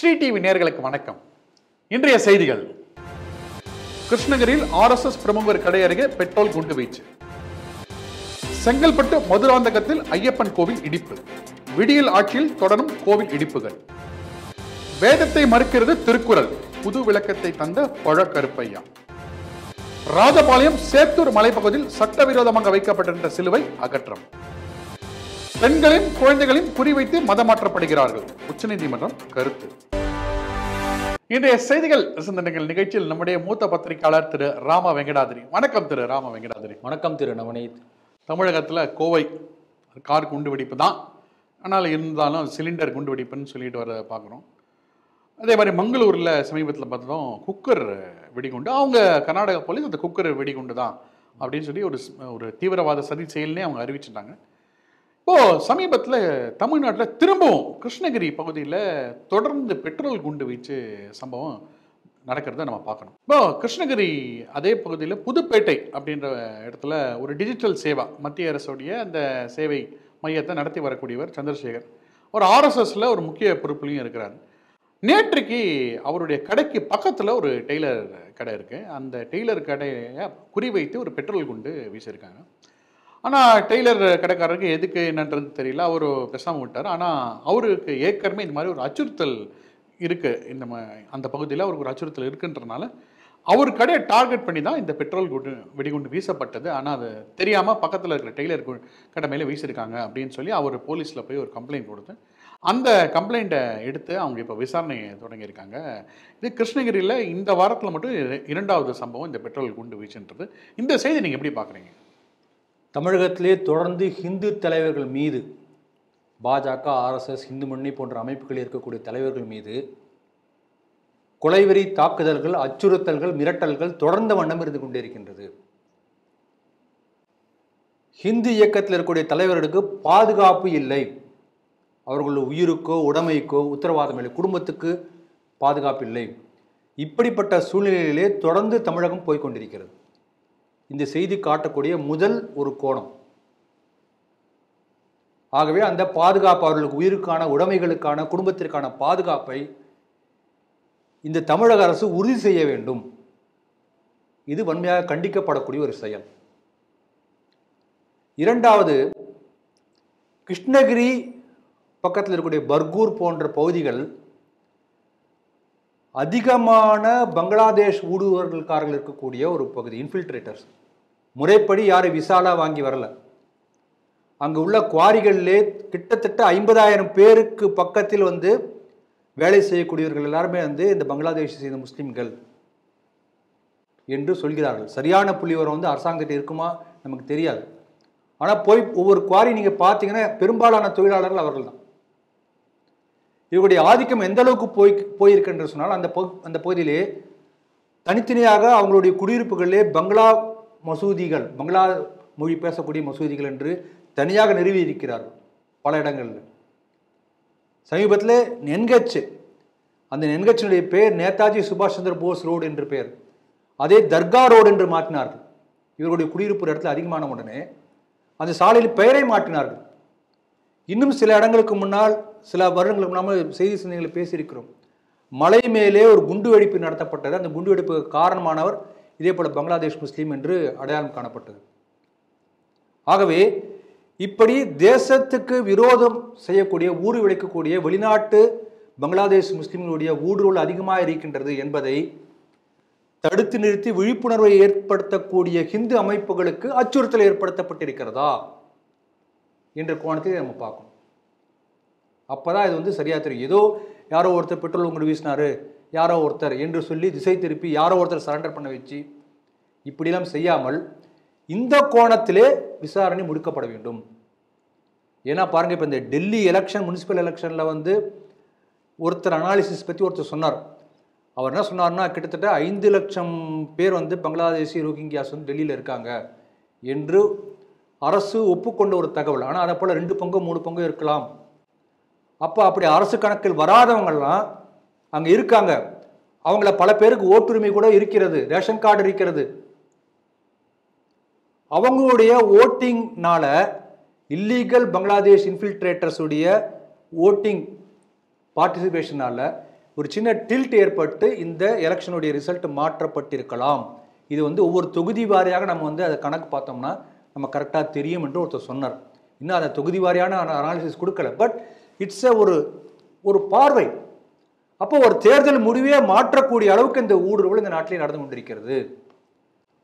Sri TV நேர்களுக்கு வணக்கம். இன்றைய செய்திகள். கிருஷ்ணகிரியில் ஆர்எஸ்எஸ் பிரமுகர் கடை அருகே பெட்ரோல் குண்டு வீச்சு. செங்கல்பட்டு மதுராந்தகத்தில் ஐயப்பன் கோவில் இடிப்பு. விடியல் ஆட்சியில் தொடரும் கோவில் இடிப்புகள். வேதத்தை மறுக்கிறது திருக்குறள். புது விளக்கத்தை தந்த பழக்கருப்பையா. ராஜபாளையம் சேத்தூர் மலைப்பகுதியில் சட்டவிரோதமாக வைக்கப்பட்டிருந்த சிலுவை அகற்றம். பெண்களையும் குழந்தைகளையும் குறிவைத்து மதமாற்றப்படுகிறார்கள். உச்சநீதிமன்றம் கருத்து. இன்றைய செய்திகள் சிந்தனைகள் நிகழ்ச்சியில் நம்முடைய மூத்த பத்திரிகையாளர் திரு ராம வெங்கடாதிரி. வணக்கம் திரு ராம வெங்கடாதிரி. வணக்கம் திரு நவநீத். தமிழகத்தில் கோவை கார் குண்டு வெடிப்பு தான். ஆனால் இருந்தாலும் சிலிண்டர் குண்டு வெடிப்புன்னு சொல்லிட்டு வர பார்க்குறோம். அதே மாதிரி மங்களூரில் சமீபத்தில் பார்த்தோம் குக்கர் வெடிகுண்டு. அவங்க கர்நாடகா போலீஸ் அந்த குக்கர் வெடிகுண்டு தான் அப்படின்னு சொல்லி ஒரு ஒரு தீவிரவாத சதி செயல்னே அவங்க அறிவிச்சிட்டாங்க இப்போது சமீபத்தில் தமிழ்நாட்டில் திரும்பவும் கிருஷ்ணகிரி பகுதியில் தொடர்ந்து பெட்ரோல் குண்டு வீச்சு சம்பவம் நடக்கிறத நம்ம பார்க்கணும். இப்போ கிருஷ்ணகிரி அதே பகுதியில் புதுப்பேட்டை அப்படின்ற இடத்துல ஒரு டிஜிட்டல் சேவா மத்திய அரசுடைய அந்த சேவை மையத்தை நடத்தி வரக்கூடியவர் சந்திரசேகர். ஒரு ஆர்எஸ்எஸில் ஒரு முக்கிய பொறுப்புலையும் இருக்கிறார். நேற்றைக்கு அவருடைய கடைக்கு பக்கத்தில் ஒரு டெய்லர் கடை இருக்குது அந்த டெய்லர் கடையை குறிவைத்து ஒரு பெட்ரோல் குண்டு வீசியிருக்காங்க. ஆனால் டெய்லர் கடைக்காரருக்கு எதுக்கு என்னன்றது தெரியல. அவர் பேசாமல் விட்டார். ஆனால் அவருக்கு ஏற்கனவே இந்த மாதிரி ஒரு அச்சுறுத்தல் இருக்குது இந்த ம- அந்த பகுதியில் அவருக்கு ஒரு அச்சுறுத்தல் இருக்குன்றனால அவர் கடையை டார்கெட் பண்ணி தான் இந்த பெட்ரோல் குண்டு வெடிகுண்டு வீசப்பட்டது. ஆனால் அது தெரியாமல் பக்கத்தில் இருக்கிற டெய்லர் கடை மேலே வீசியிருக்காங்க அப்படின்னு சொல்லி அவர் போலீஸில் போய் ஒரு கம்ப்ளைண்ட் கொடுத்து அந்த கம்ப்ளைண்ட்டை எடுத்து அவங்க இப்போ விசாரணை தொடங்கியிருக்காங்க. இது கிருஷ்ணகிரியில் இந்த வாரத்தில் மட்டும் இரண்டாவது சம்பவம் இந்த பெட்ரோல் குண்டு வீச்சுன்றது இந்த செய்தி நீங்கள் எப்படி பார்க்குறீங்க தமிழகத்திலே தொடர்ந்து ஹிந்து தலைவர்கள் மீது பாஜக ஆர்எஸ்எஸ் இந்து முன்னணி போன்ற அமைப்புகளில் இருக்கக்கூடிய தலைவர்கள் மீது கொலைவெறி தாக்குதல்கள் அச்சுறுத்தல்கள் மிரட்டல்கள் தொடர்ந்த வண்ணம் இருந்து கொண்டிருக்கின்றது. ஹிந்து இயக்கத்தில் இருக்கக்கூடிய தலைவர்களுக்கு பாதுகாப்பு இல்லை. அவர்களுடைய உயிருக்கோ உடைமைக்கோ உத்தரவாதம் இல்லை. குடும்பத்துக்கு பாதுகாப்பு இல்லை. இப்படிப்பட்ட சூழ்நிலையிலே தொடர்ந்து தமிழகம் போய்க் கொண்டிருக்கிறது. இந்த செய்தி காட்டக்கூடிய முதல் ஒரு கோணம். ஆகவே அந்த பாதுகாப்பு அவர்களுக்கு உயிருக்கான உடைமைகளுக்கான குடும்பத்திற்கான பாதுகாப்பை இந்த தமிழக அரசு உறுதி செய்ய வேண்டும். இது வன்மையாக கண்டிக்கப்படக்கூடிய ஒரு செயல். இரண்டாவது கிருஷ்ணகிரி பக்கத்தில் இருக்கக்கூடிய பர்கூர் போன்ற பகுதிகள் அதிகமான பங்களாதேஷ் ஊடுருவல்காரர்கள் இருக்கக்கூடிய ஒரு பகுதி இன்ஃபில்ட்ரேட்டர்ஸ் முறைப்படி யாரும் விசாலாக வாங்கி வரல. அங்கே உள்ள குவாரிகளிலே கிட்டத்தட்ட ஐம்பதாயிரம் பேருக்கு பக்கத்தில் வந்து வேலை செய்யக்கூடியவர்கள் எல்லாருமே வந்து இந்த பங்களாதேஷை சேர்ந்த முஸ்லீம்கள் என்று சொல்கிறார்கள். சரியான புள்ளிவரம் வந்து அரசாங்கத்திட்ட இருக்குமா நமக்கு தெரியாது. ஆனால் போய் ஒவ்வொரு குவாரி நீங்கள் பார்த்தீங்கன்னா பெரும்பாலான தொழிலாளர்கள் அவர்கள் தான். இவருடைய ஆதிக்கம் எந்த அளவுக்கு போய் போயிருக்குன்னு சொன்னால் அந்த அந்த பகுதியிலே தனித்தனியாக அவங்களுடைய குடியிருப்புகளிலே பங்களா மசூதிகள் பங்களா மொழி பேசக்கூடிய மசூதிகள் என்று தனியாக நிறுவி இருக்கிறார்கள் பல இடங்களில். சமீபத்தில் நென்கச்சு அந்த நென்கச்சினுடைய பெயர் நேதாஜி சுபாஷ் சந்திர போஸ் ரோடு என்று பெயர் அதே தர்கா ரோடு என்று மாற்றினார்கள். இவருடைய குடியிருப்பு இடத்துல அதிகமான உடனே அந்த சாலையில் பெயரை மாற்றினார்கள். இன்னும் சில இடங்களுக்கு முன்னால் சில வருடங்களுக்கு முன்னால் செய்தி சிந்தனைகளை பேசியிருக்கிறோம். மலை மேலே ஒரு குண்டு வெடிப்பு நடத்தப்பட்டது. அந்த குண்டு வெடிப்புக்கு காரணமானவர் இதே போல் பங்களாதேஷ் முஸ்லீம் என்று அடையாளம் காணப்பட்டது. ஆகவே இப்படி தேசத்துக்கு விரோதம் செய்யக்கூடிய ஊறு விளைக்கக்கூடிய வெளிநாட்டு பங்களாதேஷ் முஸ்லீம்களுடைய ஊடுருவல் அதிகமாக இருக்கின்றது என்பதை தடுத்து நிறுத்தி விழிப்புணர்வை ஏற்படுத்தக்கூடிய ஹிந்து அமைப்புகளுக்கு அச்சுறுத்தல் ஏற்படுத்தப்பட்டிருக்கிறதா என்ற கோணத்தை நம்ம பார்க்கணும். அப்போதான் இது வந்து சரியாக தெரியும். ஏதோ யாரோ ஒருத்தர் பெட்ரோல் உங்களுக்கு வீசினாரு யாரோ ஒருத்தர் என்று சொல்லி திசை திருப்பி யாரோ ஒருத்தர் சரண்டர் பண்ண வச்சு இப்படிலாம் செய்யாமல் இந்த கோணத்திலே விசாரணை முடிக்கப்பட வேண்டும். ஏன்னா பாருங்கள் இப்போ இந்த டெல்லி எலெக்ஷன் முனிசிபல் எலெக்ஷனில் வந்து ஒருத்தர் அனாலிசிஸ் பற்றி ஒருத்தர் சொன்னார். அவர் என்ன சொன்னார்னா கிட்டத்தட்ட ஐந்து லட்சம் பேர் வந்து பங்களாதேசி ரோஹிங்கியாஸ் வந்து டெல்லியில் இருக்காங்க என்று அரசு ஒப்புக்கொண்ட ஒரு தகவல். ஆனால் அதை போல் ரெண்டு பங்கு மூணு பங்கு இருக்கலாம். அப்போ அப்படி அரசு கணக்கில் வராதவங்கள்லாம் அங்கே இருக்காங்க. அவங்கள பல பேருக்கு ஓட்டுரிமை கூட இருக்கிறது ரேஷன் கார்டு இருக்கிறது. அவங்களுடைய ஓட்டிங்னால இல்லீகல் பங்களாதேஷ் இன்ஃபில்ட்ரேட்டர்ஸுடைய ஓட்டிங் பார்ட்டிசிபேஷனால ஒரு சின்ன டில்ட் ஏற்பட்டு இந்த எலெக்ஷனுடைய ரிசல்ட் மாற்றப்பட்டிருக்கலாம். இது வந்து ஒவ்வொரு தொகுதி வாரியாக நம்ம வந்து அதை கணக்கு பார்த்தோம்னா நம்ம கரெக்டாக தெரியும் என்று ஒருத்தர் சொன்னார். இன்னும் அதை தொகுதி வாரியான அனாலிசிஸ் கொடுக்கல. பட் இட்ஸ் எ ஒரு ஒரு பார்வை. அப்போ ஒரு தேர்தல் முடிவே மாற்றக்கூடிய அளவுக்கு இந்த ஊடுருவல் இந்த நாட்டிலே நடந்து கொண்டிருக்கிறது.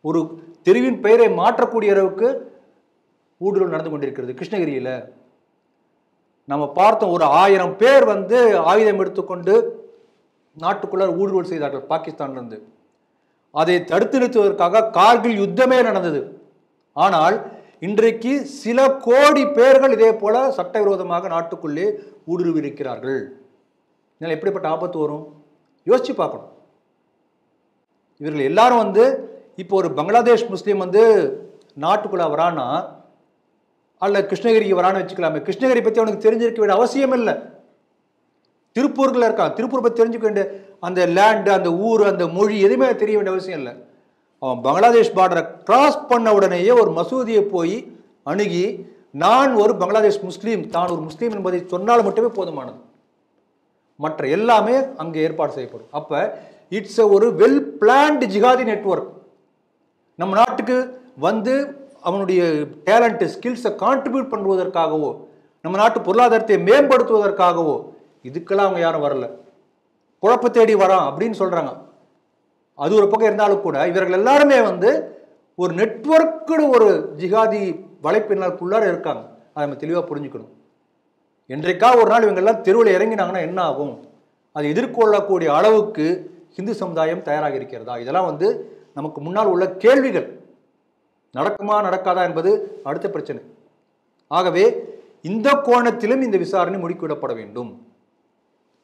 ஒரு தெருவின் பெயரை மாற்றக்கூடிய அளவுக்கு ஊடுருவல் நடந்து கொண்டிருக்கிறது கிருஷ்ணகிரியில். நம்ம பார்த்தோம் ஒரு ஆயிரம் பேர் வந்து ஆயுதம் எடுத்துக்கொண்டு நாட்டுக்குள்ள ஊடுருவல் செய்தார்கள் பாகிஸ்தான்லேருந்து. அதை தடுத்து நிறுத்துவதற்காக கார்கில் யுத்தமே நடந்தது. ஆனால் இன்றைக்கு சில கோடி பேர்கள் இதே போல சட்டவிரோதமாக நாட்டுக்குள்ளே ஊடுருவி இருக்கிறார்கள் இதனால் எப்படிப்பட்ட ஆபத்து வரும்? யோசிச்சு பார்க்கணும். இவர்கள் எல்லாரும் வந்து இப்போ ஒரு பங்களாதேஷ் முஸ்லீம் வந்து நாட்டுக்குள்ளே வரானா அல்ல கிருஷ்ணகிரிக்கு வரான்னு வச்சுக்கலாமே. கிருஷ்ணகிரி பற்றி அவனுக்கு தெரிஞ்சிருக்க வேண்டிய அவசியம் இல்லை. திருப்பூரில் இருக்கான். திருப்பூர் பற்றி தெரிஞ்சுக்க வேண்டிய அந்த லேண்டு அந்த ஊர் அந்த மொழி எதுவுமே தெரிய வேண்டிய அவசியம் இல்லை. அவன் பங்களாதேஷ் பார்டரை கிராஸ் பண்ண உடனேயே ஒரு மசூதியை போய் அணுகி நான் ஒரு பங்களாதேஷ் முஸ்லீம் தான் ஒரு முஸ்லீம் என்பதை சொன்னால் மட்டுமே போதுமானது. மற்ற எல்லாமே அங்கே ஏற்பாடு செய்யப்படும். அப்போ இட்ஸ் ஒரு வெல் பிளான்டு ஜிகாதி நெட்வொர்க் நம்ம நாட்டுக்கு வந்து அவனுடைய டேலண்ட்டு ஸ்கில்ஸை கான்ட்ரிபியூட் பண்ணுவதற்காகவோ நம்ம நாட்டு பொருளாதாரத்தை மேம்படுத்துவதற்காகவோ இதுக்கெல்லாம் அவங்க யாரும் வரல. குழப்ப தேடி வரான் அப்படின்னு சொல்கிறாங்க அது ஒரு பக்கம் இருந்தாலும் கூட இவர்கள் எல்லாருமே வந்து ஒரு நெட்ஒர்க்குன்னு ஒரு ஜிகாதி வலைப்பின்னலுக்குள்ளார இருக்காங்க. அதை நம்ம தெளிவாக புரிஞ்சுக்கணும். என்றைக்கா ஒரு நாள் இவங்கெல்லாம் தெருவில் இறங்கினாங்கன்னா என்ன ஆகும்? அதை எதிர்கொள்ளக்கூடிய அளவுக்கு இந்து சமுதாயம் தயாராக இருக்கிறதா? இதெல்லாம் வந்து நமக்கு முன்னால் உள்ள கேள்விகள். நடக்குமா நடக்காதா என்பது அடுத்த பிரச்சனை. ஆகவே இந்த கோணத்திலும் இந்த விசாரணை முடுக்கிவிடப்பட வேண்டும்.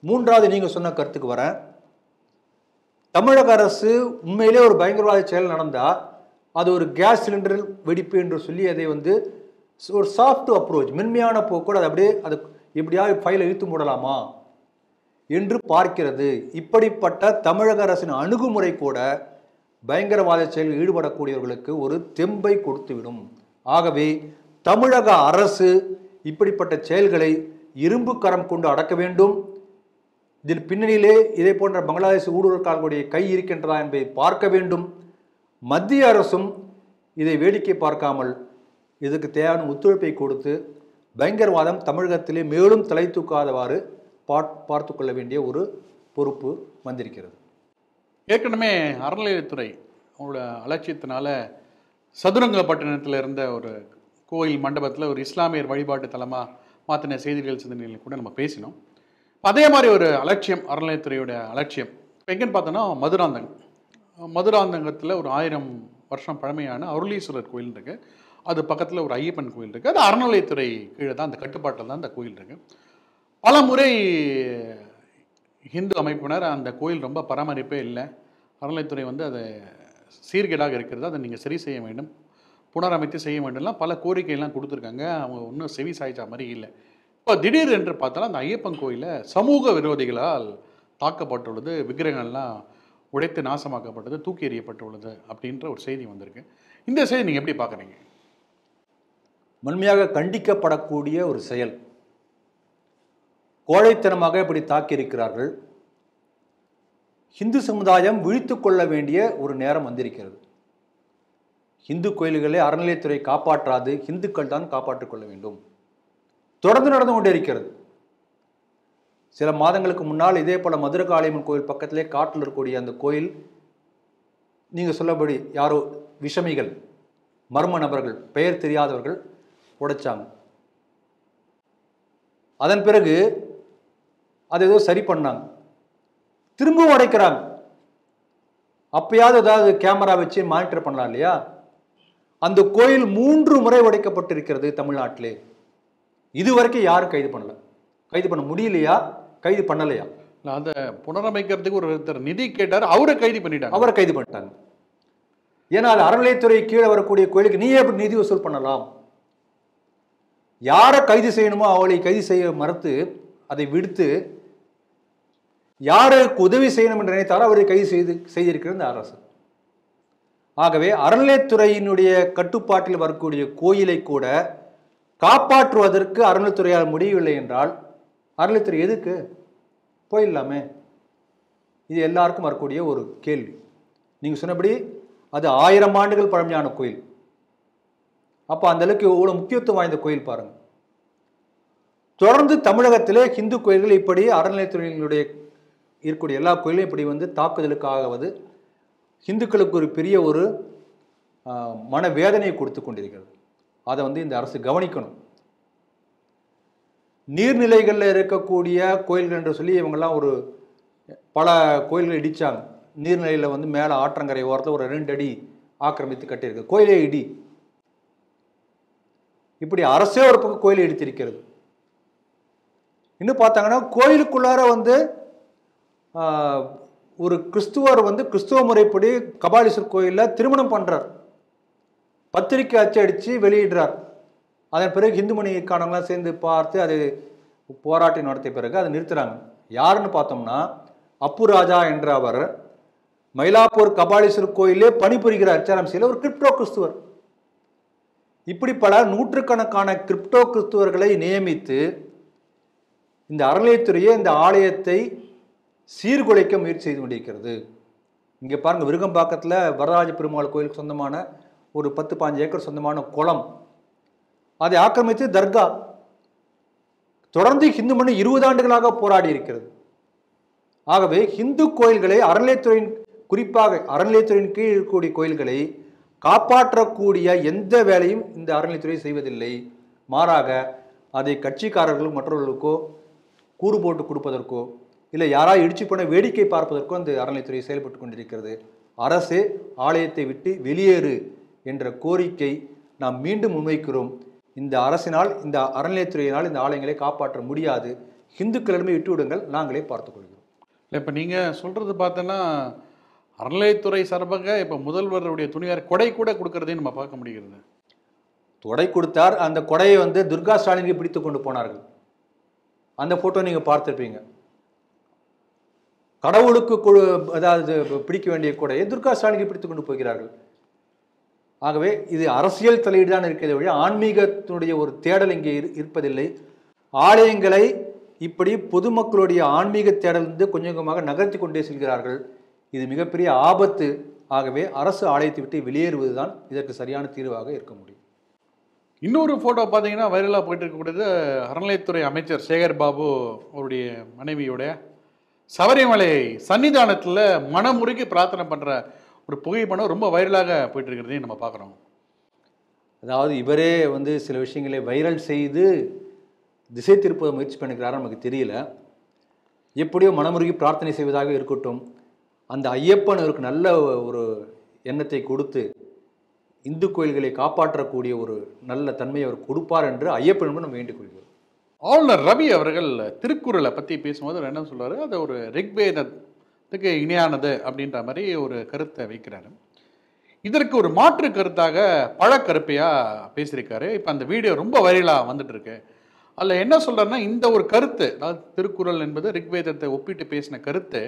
மூன்றாவது நீங்கள் சொன்ன கருத்துக்கு வரேன். தமிழக அரசு உண்மையிலே ஒரு பயங்கரவாத செயல் நடந்தால் அது ஒரு கேஸ் சிலிண்டர் வெடிப்பு என்று சொல்லி அதை வந்து ஒரு சாஃப்ட் அப்ரோச் மென்மையான போக்கோடு அதை அப்படியே அது இப்படியாவது ஃபைலை இழுத்து மூடலாமா? என்று பார்க்கிறது. இப்படிப்பட்ட தமிழக அரசின் அணுகுமுறை கூட பயங்கரவாத செயலில் ஈடுபடக்கூடியவர்களுக்கு ஒரு தெம்பை கொடுத்துவிடும். ஆகவே தமிழக அரசு இப்படிப்பட்ட செயல்களை இரும்பு கரம் கொண்டு அடக்க வேண்டும். இதில் பின்னணியிலே இதே போன்ற பங்களாதேஷ் ஊடுருவல்காரர்களுடைய கை இருக்கின்றதா என்பதை பார்க்க வேண்டும். மத்திய அரசும் இதை வேடிக்கை பார்க்காமல் இதுக்கு தேவையான ஒத்துழைப்பை கொடுத்து பயங்கரவாதம் தமிழகத்திலே மேலும் தலை தூக்காதவாறு பாட் பார்த்து கொள்ள வேண்டிய ஒரு பொறுப்பு வந்திருக்கிறது. ஏற்கனவே அறநிலையத்துறை அவங்களோட அலட்சியத்தினால சதுரங்கப்பட்டினத்தில் இருந்த ஒரு கோயில் மண்டபத்தில் ஒரு இஸ்லாமியர் வழிபாட்டு தலமாக மாற்றின செய்திகள் சிந்தனைகள் கூட நம்ம பேசினோம். அதே மாதிரி ஒரு அலட்சியம் அறநிலையத்துறையோட அலட்சியம். இப்போ எங்கன்னு பார்த்தோன்னா மதுராந்தகம். மதுராந்தகத்தில் ஒரு ஆயிரம் வருஷம் பழமையான அருளீஸ்வரர் கோயில் இருக்குது அது பக்கத்தில் ஒரு ஐயப்பன் கோயில் இருக்குது அது அறநிலையத்துறை கீழே தான் அந்த கட்டுப்பாட்டில் தான் அந்த கோயில் இருக்குது பல முறை ஹிந்து அமைப்பினர் அந்த கோயில் ரொம்ப பராமரிப்பே இல்லை. அறநிலைத்துறை வந்து அதை சீர்கேடாக இருக்கிறது. அதை நீங்கள் சரி செய்ய வேண்டும். புனரமைத்து செய்ய வேண்டும்லாம் பல கோரிக்கையெல்லாம் கொடுத்துருக்காங்க. அவங்க ஒன்றும் செவி சாய்ச்சா மாதிரி இல்லை. இப்போ திடீர் என்று பார்த்தாலும் அந்த ஐயப்பன் கோயிலை சமூக விரோதிகளால் தாக்கப்பட்டுள்ளது. விக்கிரகங்கள்லாம் உடைத்து நாசமாக்கப்பட்டது தூக்கி எறியப்பட்டுள்ளது அப்படின்ற ஒரு செய்தி வந்திருக்கு. இந்த செய்தி நீங்கள் எப்படி பார்க்குறீங்க? வன்மையாக கண்டிக்கப்படக்கூடிய ஒரு செயல். கோழைத்தனமாக இப்படி தாக்கியிருக்கிறார்கள். ஹிந்து சமுதாயம் விழித்து கொள்ள வேண்டிய ஒரு நேரம் வந்திருக்கிறது. ஹிந்து கோயில்களை அறநிலையத்துறை காப்பாற்றாது ஹிந்துக்கள் தான் காப்பாற்றிக் கொள்ள வேண்டும். தொடர்ந்து நடந்து கொண்டே இருக்கிறது. சில மாதங்களுக்கு முன்னால் இதே போல மதுரகாளியம்மன் கோயில் பக்கத்திலே காட்டில் இருக்கக்கூடிய அந்த கோயில் நீங்கள் சொல்லபடி யாரோ விஷமிகள் மர்ம நபர்கள் பெயர் தெரியாதவர்கள் உடைச்சாங்க. அதன் பிறகு அதை ஏதோ சரி பண்ணாங்க. திரும்பவும் உடைக்கிறாங்க. அப்பயாவது ஏதாவது கேமரா வச்சு மானிட்டர் பண்ணலாம் இல்லையா? அந்த கோயில் மூன்று முறை உடைக்கப்பட்டிருக்கிறது தமிழ்நாட்டிலே. இதுவரைக்கும் யாரும் கைது பண்ணல. கைது பண்ண முடியலையா? கைது பண்ணலையா? இல்லை அதை புனரமைக்கிறதுக்கு ஒரு ஒருத்தர் நிதி கேட்டார் அவரை கைது பண்ணிட்டாங்க. அவரை கைது பண்ணிட்டாங்க. ஏன்னா அது அறநிலையத்துறை கீழே வரக்கூடிய கோயிலுக்கு நீயே எப்படி நிதி வசூல் பண்ணலாம்? யாரை கைது செய்யணுமோ அவளை கைது செய்ய மறுத்து அதை விடுத்து யாருக்கு உதவி செய்யணும் என்று நினைத்தாரோ அவரை கைது செய்து செய்திருக்கிறது இந்த அரசு. ஆகவே அறநிலையத்துறையினுடைய கட்டுப்பாட்டில் வரக்கூடிய கோயிலை கூட காப்பாற்றுவதற்கு அறநிலைத்துறையால் முடியவில்லை என்றால் அறநிலைத்துறை எதுக்கு? போயிடலாமே. இது எல்லாருக்கும் வரக்கூடிய ஒரு கேள்வி. நீங்கள் சொன்னபடி அது ஆயிரம் ஆண்டுகள் பழமையான கோயில். அப்போ அந்தளவுக்கு எவ்வளோ முக்கியத்துவம் வாய்ந்த கோயில் பாருங்கள் தொடர்ந்து தமிழகத்திலே ஹிந்து கோயில்கள் இப்படி அறநிலையத்துறையினுடைய இருக்கக்கூடிய எல்லா கோயிலும் இப்படி வந்து தாக்குதலுக்காவது ஹிந்துக்களுக்கு ஒரு பெரிய ஒரு மன வேதனையை கொடுத்து கொண்டிருக்கிறது. அதை வந்து இந்த அரசு கவனிக்கணும். நீர்நிலைகளில் இருக்கக்கூடிய கோயில்கள் என்று சொல்லி இவங்கெல்லாம் ஒரு பல கோயில்கள் இடித்தாங்க நீர்நிலையில் வந்து மேலே ஆற்றங்கரை ஓரத்தில் ஒரு ரெண்டு அடி ஆக்கிரமித்து கட்டியிருக்கு. கோயிலே இடி. இப்படி அரசே ஒரு பக்கம் கோயில் இடித்திருக்கிறது. இன்னும் பார்த்தாங்கன்னா கோயிலுக்குள்ளார வந்து ஒரு கிறிஸ்துவர் வந்து கிறிஸ்துவ முறைப்படி கபாலீஸ்வர் கோயிலில் திருமணம் பண்ணுறார் பத்திரிக்கை அச்சடித்து வெளியிடுறார். அதன் பிறகு இந்து மணிக்கானவங்களாம் சேர்ந்து பார்த்து அது போராட்டம் நடத்திய பிறகு அதை நிறுத்துகிறாங்க யாருன்னு பார்த்தோம்னா அப்பு ராஜா என்ற அவர் மயிலாப்பூர் கபாலீஸ்வர் கோயிலே பணிபுரிகிற அச்சாரம்சியில் ஒரு கிரிப்டோ கிறிஸ்துவர். இப்படி பல நூற்றுக்கணக்கான கிரிப்டோ கிறிஸ்துவர்களை நியமித்து இந்த அறநிலையத்துறையே இந்த ஆலயத்தை சீர்குலைக்க முயற்சி செய்து கொண்டிருக்கிறது. இங்கே பாருங்கள் விருகம்பாக்கத்தில் வரராஜ பெருமாள் கோயிலுக்கு சொந்தமான ஒரு பத்து பாஞ்சு ஏக்கர் சொந்தமான குளம். அதை ஆக்கிரமித்து தர்கா. தொடர்ந்து ஹிந்து மணி இருபது ஆண்டுகளாக போராடி இருக்கிறது. ஆகவே ஹிந்து கோயில்களை அறநிலையத்துறையின் குறிப்பாக அறநிலையத்துறையின் கீழ் இருக்கக்கூடிய கோயில்களை காப்பாற்றக்கூடிய எந்த வேலையும் இந்த அறநிலைத்துறை செய்வதில்லை. மாறாக அதை கட்சிக்காரர்கள் மற்றவர்களுக்கோ கூறு போட்டு கொடுப்பதற்கோ இல்லை யாராவது இடிச்சு போன வேடிக்கை பார்ப்பதற்கோ அந்த அறநிலைத்துறை செயல்பட்டு கொண்டிருக்கிறது. அரசே ஆலயத்தை விட்டு வெளியேறு என்ற கோரிக்கை நாம் மீண்டும் முன்வைக்கிறோம். இந்த அரசினால் இந்த அறநிலையத்துறையினால் இந்த ஆலயங்களை காப்பாற்ற முடியாது. இந்துக்களிடமே விட்டு விடுங்கள் நாங்களே பார்த்துக்கொள்கிறோம் இல்லை இப்போ நீங்கள் சொல்கிறது பார்த்தோன்னா அறநிலையத்துறை சார்பாக இப்போ முதல்வருடைய துணியார் கொடை கூட கொடுக்கறதையும் நம்ம பார்க்க முடிகிறது. கொடை கொடுத்தார். அந்த கொடையை வந்து துர்கா ஸ்டாலினுக்கு பிடித்து கொண்டு போனார்கள். அந்த ஃபோட்டோ நீங்கள் பார்த்துருப்பீங்க. கடவுளுக்கு கொடு- அதாவது பிடிக்க வேண்டிய கொடையை துர்கா ஸ்டாலினுக்கு பிடித்து கொண்டு போகிறார்கள். ஆகவே இது அரசியல் தலையீடு தான் இருக்கிறது வழி ஆன்மீகத்தினுடைய ஒரு தேடல் இங்கே இரு- இருப்பதில்லை. ஆலயங்களை இப்படி பொதுமக்களுடைய ஆன்மீக தேடல் வந்து கொஞ்சம் கொஞ்சமாக நகர்த்தி கொண்டே செல்கிறார்கள். இது மிகப்பெரிய ஆபத்து. ஆகவே அரசு ஆலயத்தை விட்டு வெளியேறுவதுதான் இதற்கு சரியான தீர்வாக இருக்க முடியும். இன்னொரு ஃபோட்டோ பார்த்தீங்கன்னா வைரலாக போயிட்டு இருக்கக்கூடியது அறநிலையத்துறை அமைச்சர் சேகர் பாபு அவருடைய மனைவியோட சபரிமலை சன்னிதானத்தில் மனமுருகி பிரார்த்தனை பண்ணுற ஒரு புகைப்படம் ரொம்ப வைரலாக போயிட்டு இருக்கிறதையும் நம்ம பார்க்குறோம். அதாவது இவரே வந்து சில விஷயங்களை வைரல் செய்து திசை திருப்ப முயற்சி பண்ணிக்கிறாரு நமக்கு தெரியல. எப்படியோ மனமுருகி பிரார்த்தனை செய்வதாக இருக்கட்டும் அந்த ஐயப்பன் அவருக்கு நல்ல ஒரு எண்ணத்தை கொடுத்து இந்து கோயில்களை காப்பாற்றக்கூடிய ஒரு நல்ல தன்மையை அவர் கொடுப்பார் என்று ஐயப்பன் நம்ம வேண்டிக் கொள்கிறோம். ஆளுநர் ரவி அவர்கள் திருக்குறளை பற்றி பேசும்போது அவர் என்ன சொல்வார் அது ஒரு ரிக்வேதத்துக்கு இணையானது அப்படின்ற மாதிரி ஒரு கருத்தை வைக்கிறாரு. இதற்கு ஒரு மாற்று கருத்தாக பழக்கருப்பையாக பேசியிருக்காரு. இப்போ அந்த வீடியோ ரொம்ப வைரலாக வந்துட்டு இருக்கு அதில் என்ன சொல்கிறேன்னா இந்த ஒரு கருத்து அதாவது திருக்குறள் என்பது ரிக்வேதத்தை ஒப்பிட்டு பேசின கருத்து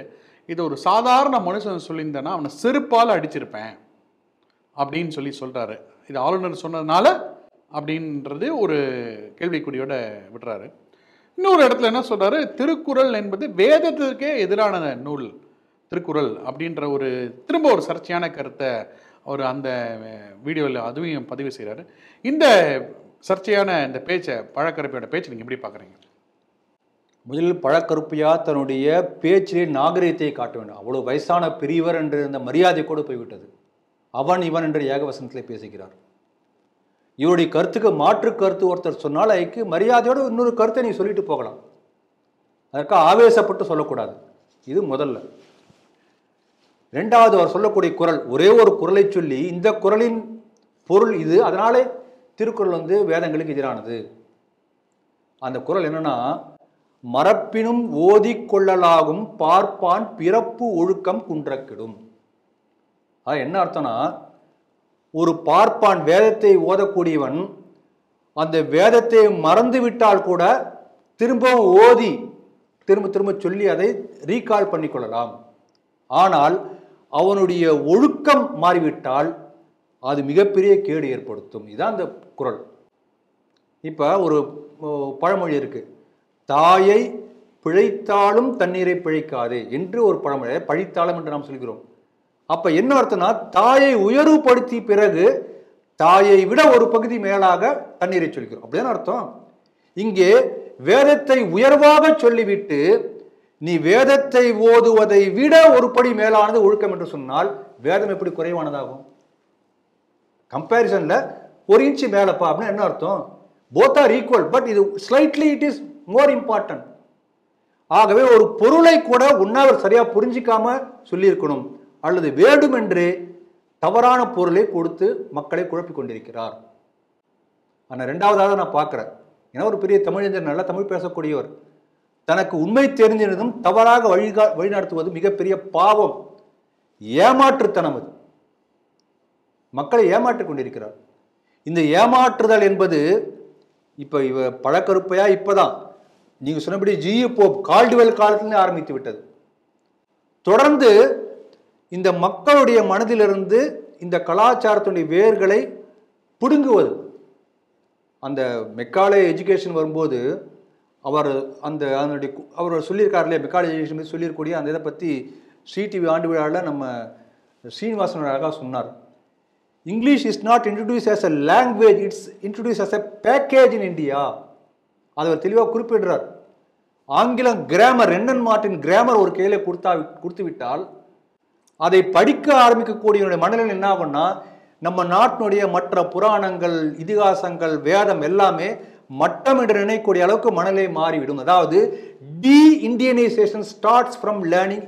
இது ஒரு சாதாரண மனுஷன் சொல்லியிருந்தேன்னா அவனை செருப்பால் அடிச்சிருப்பேன் அப்படின்னு சொல்லி சொல்கிறாரு இது ஆளுநர் சொன்னதுனால அப்படின்றது ஒரு கேள்விக்குறியோட விடுறாரு. இன்னொரு இடத்துல என்ன சொல்கிறாரு திருக்குறள் என்பது வேதத்திற்கே எதிரான நூல் திருக்குறள் அப்படின்ற ஒரு திரும்ப ஒரு சர்ச்சையான கருத்தை அவர் அந்த வீடியோவில் அதுவும் பதிவு செய்கிறாரு இந்த சர்ச்சையான இந்த பேச்சை பழக்கரப்பையோட பேச்சை நீங்கள் எப்படி பார்க்குறீங்க முதலில் பழக்கருப்பையா தன்னுடைய பேச்சிலே நாகரீகத்தை காட்ட வேண்டும். அவ்வளோ வயசான பெரியவர் என்று அந்த மரியாதை கூட போய்விட்டது. அவன் இவன் என்று ஏகவசனத்தில் பேசுகிறார். இவருடைய கருத்துக்கு மாற்று கருத்து ஒருத்தர் சொன்னால் அதுக்கு மரியாதையோடு இன்னொரு கருத்தை நீ சொல்லிட்டு போகலாம். அதற்கு ஆவேசப்பட்டு சொல்லக்கூடாது. இது முதல்ல. ரெண்டாவது அவர் சொல்லக்கூடிய குரல் ஒரே ஒரு குரலை சொல்லி இந்த குரலின் பொருள் இது. அதனாலே திருக்குறள் வந்து வேதங்களுக்கு எதிரானது. அந்த குரல் என்னன்னா மரப்பினும் ஓதி கொள்ளலாகும் பார்ப்பான் பிறப்பு ஒழுக்கம் குன்றக்கிடும். அது என்ன அர்த்தம்னா ஒரு பார்ப்பான் வேதத்தை ஓதக்கூடியவன் அந்த வேதத்தை மறந்து விட்டால் கூட திரும்பவும் ஓதி திரும்ப திரும்ப சொல்லி அதை ரீகால் பண்ணிக்கொள்ளலாம். ஆனால் அவனுடைய ஒழுக்கம் மாறிவிட்டால் அது மிகப்பெரிய கேடு ஏற்படுத்தும். இதுதான் அந்த குரல். இப்போ ஒரு பழமொழி இருக்குது தாயை பிழைத்தாலும் தண்ணீரை பிழைக்காதே என்று ஒரு பழமொழி பழித்தாலும் என்று நாம் சொல்கிறோம். அப்ப என்ன அர்த்தம்னா தாயை உயர்வுபடுத்தி பிறகு தாயை விட ஒரு பகுதி மேலாக தண்ணீரை சொல்கிறோம். அப்படிதான் அர்த்தம். இங்கே வேதத்தை உயர்வாக சொல்லிவிட்டு நீ வேதத்தை ஓதுவதை விட ஒரு படி மேலானது ஒழுக்கம் என்று சொன்னால் வேதம் எப்படி குறைவானதாகும்? கம்பேரிசன்ல ஒரு இன்ச்சு மேலப்பா அப்படின்னு என்ன அர்த்தம்? போத் ஆர் ஈக்குவல் பட் இது slightly it is more important ஆகவே ஒரு பொருளை கூட உண்ணாவர் சரியாக புரிஞ்சிக்காம சொல்லியிருக்கணும். அல்லது வேண்டுமென்றே தவறான பொருளை கொடுத்து மக்களை குழப்பிக் கொண்டிருக்கிறார். ஆனால் ரெண்டாவதாக நான் பார்க்குறேன். ஏன்னா ஒரு பெரிய தமிழஞ்சர் நல்லா தமிழ் பேசக்கூடியவர். தனக்கு உண்மை தெரிஞ்சிருந்தும் தவறாக வழிகா வழிநடத்துவது மிகப்பெரிய பாவம். ஏமாற்றுத்தனம் அது. மக்களை ஏமாற்றிக் கொண்டிருக்கிறார். இந்த ஏமாற்றுதல் என்பது இப்போ இவ பழக்கருப்பையா? இப்போதான். நீங்கள் சொன்னபடி ஜியு போப் கால்டுவெல் காலத்திலே ஆரம்பித்து விட்டது. தொடர்ந்து இந்த மக்களுடைய மனதிலிருந்து இந்த கலாச்சாரத்துடைய வேர்களை பிடுங்குவது. அந்த மெக்காலே எஜுகேஷன் வரும்போது அவர் அந்த அதனுடைய அவர் சொல்லியிருக்கார் இல்லையா மெக்காலே எஜுகேஷன் பற்றி சொல்லியிருக்கூடிய அந்த இதை பற்றி ஸ்ரீ டிவி ஆண்டு விழாவில் நம்ம ஸ்ரீனிவாசன் அழகாக சொன்னார். English is not introduce as a language it's introduce as a package in India. அதை அவர் தெளிவாக குறிப்பிடுறார். ஆங்கிலம் கிராமர் ரெண்டன் மார்ட்டின் கிராமர் ஒரு கையில கொடுத்தா கொடுத்து விட்டால் அதை படிக்க ஆரம்பிக்கக்கூடியவனுடைய மனநிலை என்ன ஆகும்னா நம்ம நாட்டினுடைய மற்ற புராணங்கள் இதிகாசங்கள் வேதம் எல்லாமே மட்டம் என்று நினைக்கக்கூடிய அளவுக்கு மனநிலை மாறிவிடும். அதாவது deindianisation starts from learning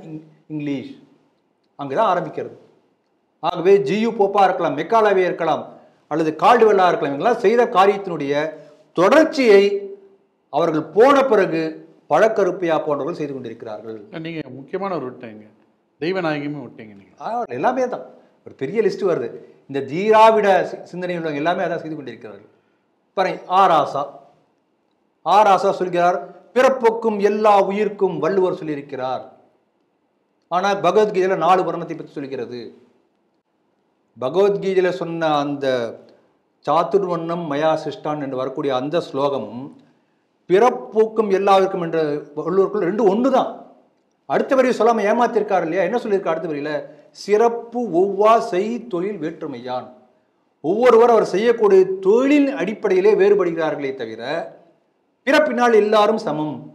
English அங்குதான் ஆரம்பிக்கிறது. ஆகவே ஜியு போப்பா இருக்கலாம் மெக்காலாவே இருக்கலாம் அல்லது கால்டுவெல்லா இருக்கலாம் இவங்கெல்லாம் செய்த காரியத்தினுடைய தொடர்ச்சியை அவர்கள் போன பிறகு பழக்கருப்பையா போன்றவர்கள் செய்து கொண்டிருக்கிறார்கள். நீங்க முக்கியமான ஒரு விட்டீங்க தெய்வநாயகமே விட்டீங்க நீங்க. ஆ, எல்லாமே தான் ஒரு பெரிய லிஸ்ட் வருது. இந்த தீராவிட சிந்தனை உள்ளவங்க எல்லாமே அதான் செய்து கொண்டிருக்கிறார்கள். பாருங்க ஆராசா. ஆராசா சொல்கிறார் பிறப்புக்கும் எல்லா உயிர்க்கும் வள்ளுவர் சொல்லியிருக்கிறார். ஆனால் பகவத்கீதையில நாலு வர்ணத்தை பற்றி சொல்கிறது. பகவத்கீதையில சொன்ன அந்த சாத்துர்வண்ணம் மயா சிஷ்டான் என்று வரக்கூடிய அந்த ஸ்லோகமும் பிறப்போக்கும் எல்லாருக்கும் என்ற வள்ளுவருக்குள் ரெண்டு ஒன்று தான் அடுத்த வரியை சொல்லாமல் ஏமாத்திருக்காரு இல்லையா? என்ன சொல்லியிருக்காரு அடுத்த வரியில? சிறப்பு ஒவ்வா செய் தொழில் வேற்றுமையான். ஒவ்வொருவர் அவர் செய்யக்கூடிய தொழிலின் அடிப்படையிலே வேறுபடுகிறார்களே தவிர பிறப்பினால் எல்லாரும் சமம்.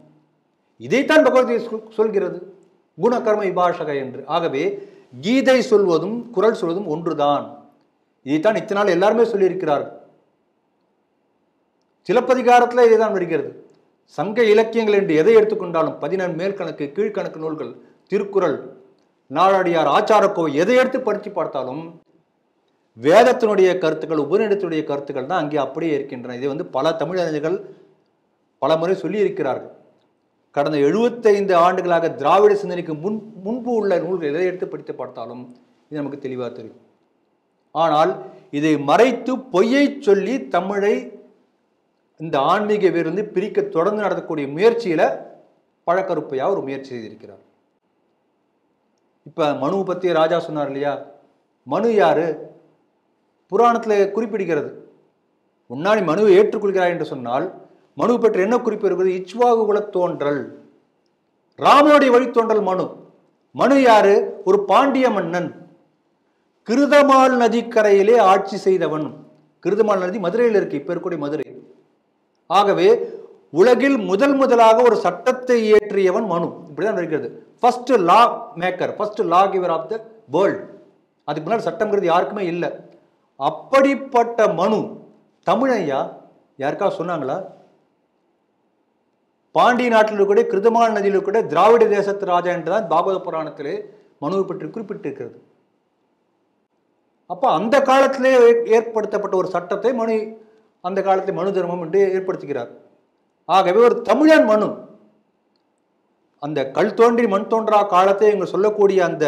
இதைத்தான் பகவத்கீதை சொல்- சொல்கிறது. குணகர்ம விபாஷக என்று. ஆகவே கீதை சொல்வதும் குரல் சொல்வதும் ஒன்றுதான். இதைத்தான் இத்தனை நாள் எல்லாருமே சொல்லியிருக்கிறார்கள். சிலப்பதிகாரத்தில் இதுதான் வருகிறது. சங்க இலக்கியங்கள் என்று எதை எடுத்துக்கொண்டாலும் பதினெண் மேல்கணக்கு கீழ்கணக்கு நூல்கள் திருக்குறள் நாளடியார் ஆச்சாரக்கோவை எதை எடுத்து படித்து பார்த்தாலும் வேதத்தினுடைய கருத்துக்கள் உபநிடத்தினுடைய கருத்துக்கள் தான் அங்கே அப்படியே இருக்கின்றன. இதை வந்து பல தமிழறிஞர்கள் பல முறை சொல்லியிருக்கிறார்கள். கடந்த எழுபத்தைந்து ஆண்டுகளாக திராவிட சிந்தனைக்கு முன் முன்பு உள்ள நூல்கள் எதை எடுத்து படித்து பார்த்தாலும் இது நமக்கு தெளிவாக தெரியும். ஆனால் இதை மறைத்து பொய்யை சொல்லி தமிழை இந்த ஆன்மீக வேரிலிருந்து பிரிக்க தொடர்ந்து நடத்தக்கூடிய முயற்சியில பழக்கருப்பையா ஒரு முயற்சி செய்திருக்கிறார். இப்ப மனு பத்தி ராஜா சொன்னார் இல்லையா? மனு யாரு? புராணத்துல குறிப்பிடுகிறது. முன்னாடி மனுவை ஏற்றுக்கொள்கிறாய் என்று சொன்னால் மனு பற்றி என்ன குறிப்பு இருக்கிறது இச்வாகு குல தோன்றல். ராமனுடைய வழித்தோன்றல் மனு. மனு யாரு? ஒரு பாண்டிய மன்னன். கிருதமால் நதிக்கரையிலே ஆட்சி செய்தவன். கிருதமால் நதி மதுரையில் இருக்கு. இப்ப இருக்கக்கூடிய மதுரை. ஆகவே உலகில் முதல் முதலாக ஒரு சட்டத்தை இயற்றியவன் மனு. இப்படிதான் இருக்கிறது. First law maker first law giver of the world அதுக்கு முன்னாடி சட்டம்ங்கிறது யாருக்குமே இல்லை. அப்படிப்பட்ட மனு தமிழையா யாருக்கா சொன்னாங்களா? பாண்டிய நாட்டில் இருக்கக்கூடிய கிருதமால் நதியில் இருக்கக்கூடிய திராவிட தேசத்து ராஜா என்றுதான் பாகவத புராணத்திலே மனுவை பற்றி குறிப்பிட்டிருக்கிறது. அப்போ அந்த காலத்திலே ஏற்படுத்தப்பட்ட ஒரு சட்டத்தை மனு அந்த காலத்தில் மனு தர்மம் என்று ஏற்படுத்துகிறார். ஆகவே ஒரு தமிழன் மனு அந்த கல் தோன்றி மண் தோன்றா காலத்தை இங்கு சொல்லக்கூடிய அந்த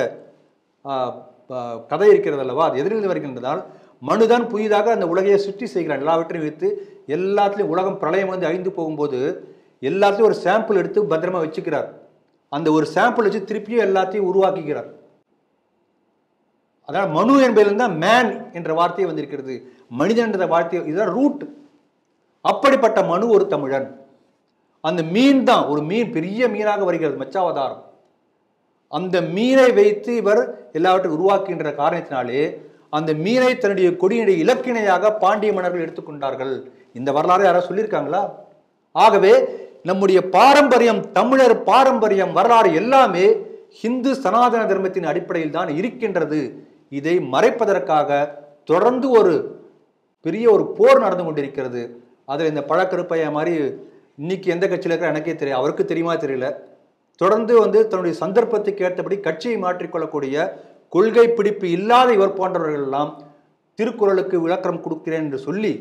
கதை இருக்கிறது அல்லவா அது எதிரில் வருகின்றதால் மனுதான் புதிதாக அந்த உலகையை சுற்றி செய்கிறான். எல்லாவற்றையும் வைத்து எல்லாத்துலேயும் உலகம் பிரளயம் வந்து அழிந்து போகும்போது எல்லாத்தையும் ஒரு சாம்பிள் எடுத்து பத்திரமா வச்சுக்கிறார். அந்த ஒரு சாம்பிள் வச்சு திருப்பியும் எல்லாத்தையும் உருவாக்குகிறார். அதான் மனு என்பதிலிருந்து தான் மேன் என்ற வார்த்தை வந்திருக்கிறது. மனிதன் வாழ்த்து இதுதான் ரூட் அப்படிப்பட்ட மனு ஒரு தமிழன். அந்த மீன் தான் ஒரு மீன் பெரிய மீனாக வருகிறது மச்சாவதாரம். அந்த மீனை வைத்து இவர் எல்லாவற்றையும் உருவாக்குகின்ற காரணத்தினாலே அந்த மீனை தன்னுடைய கொடியினுடைய இலக்கிணையாக பாண்டிய மன்னர்கள் எடுத்துக்கொண்டார்கள் இந்த வரலாறு யாராவது சொல்லியிருக்காங்களா? ஆகவே நம்முடைய பாரம்பரியம் தமிழர் பாரம்பரியம் வரலாறு எல்லாமே ஹிந்து சனாதன தர்மத்தின் அடிப்படையில் தான் இருக்கின்றது. இதை மறைப்பதற்காக தொடர்ந்து ஒரு பெரிய ஒரு போர் நடந்து கொண்டிருக்கிறது. அதில் இந்த பழக்கருப்பைய மாதிரி இன்னைக்கு எந்த கட்சியில் இருக்கிற எனக்கே தெரியும் அவருக்கு தெரியுமா தெரியல. தொடர்ந்து வந்து தன்னுடைய சந்தர்ப்பத்துக்கு ஏற்றபடி கட்சியை மாற்றிக்கொள்ளக்கூடிய கொள்கை பிடிப்பு இல்லாத இவர் போன்றவர்கள் எல்லாம் திருக்குறளுக்கு விளக்கம் கொடுக்கிறேன் என்று சொல்லி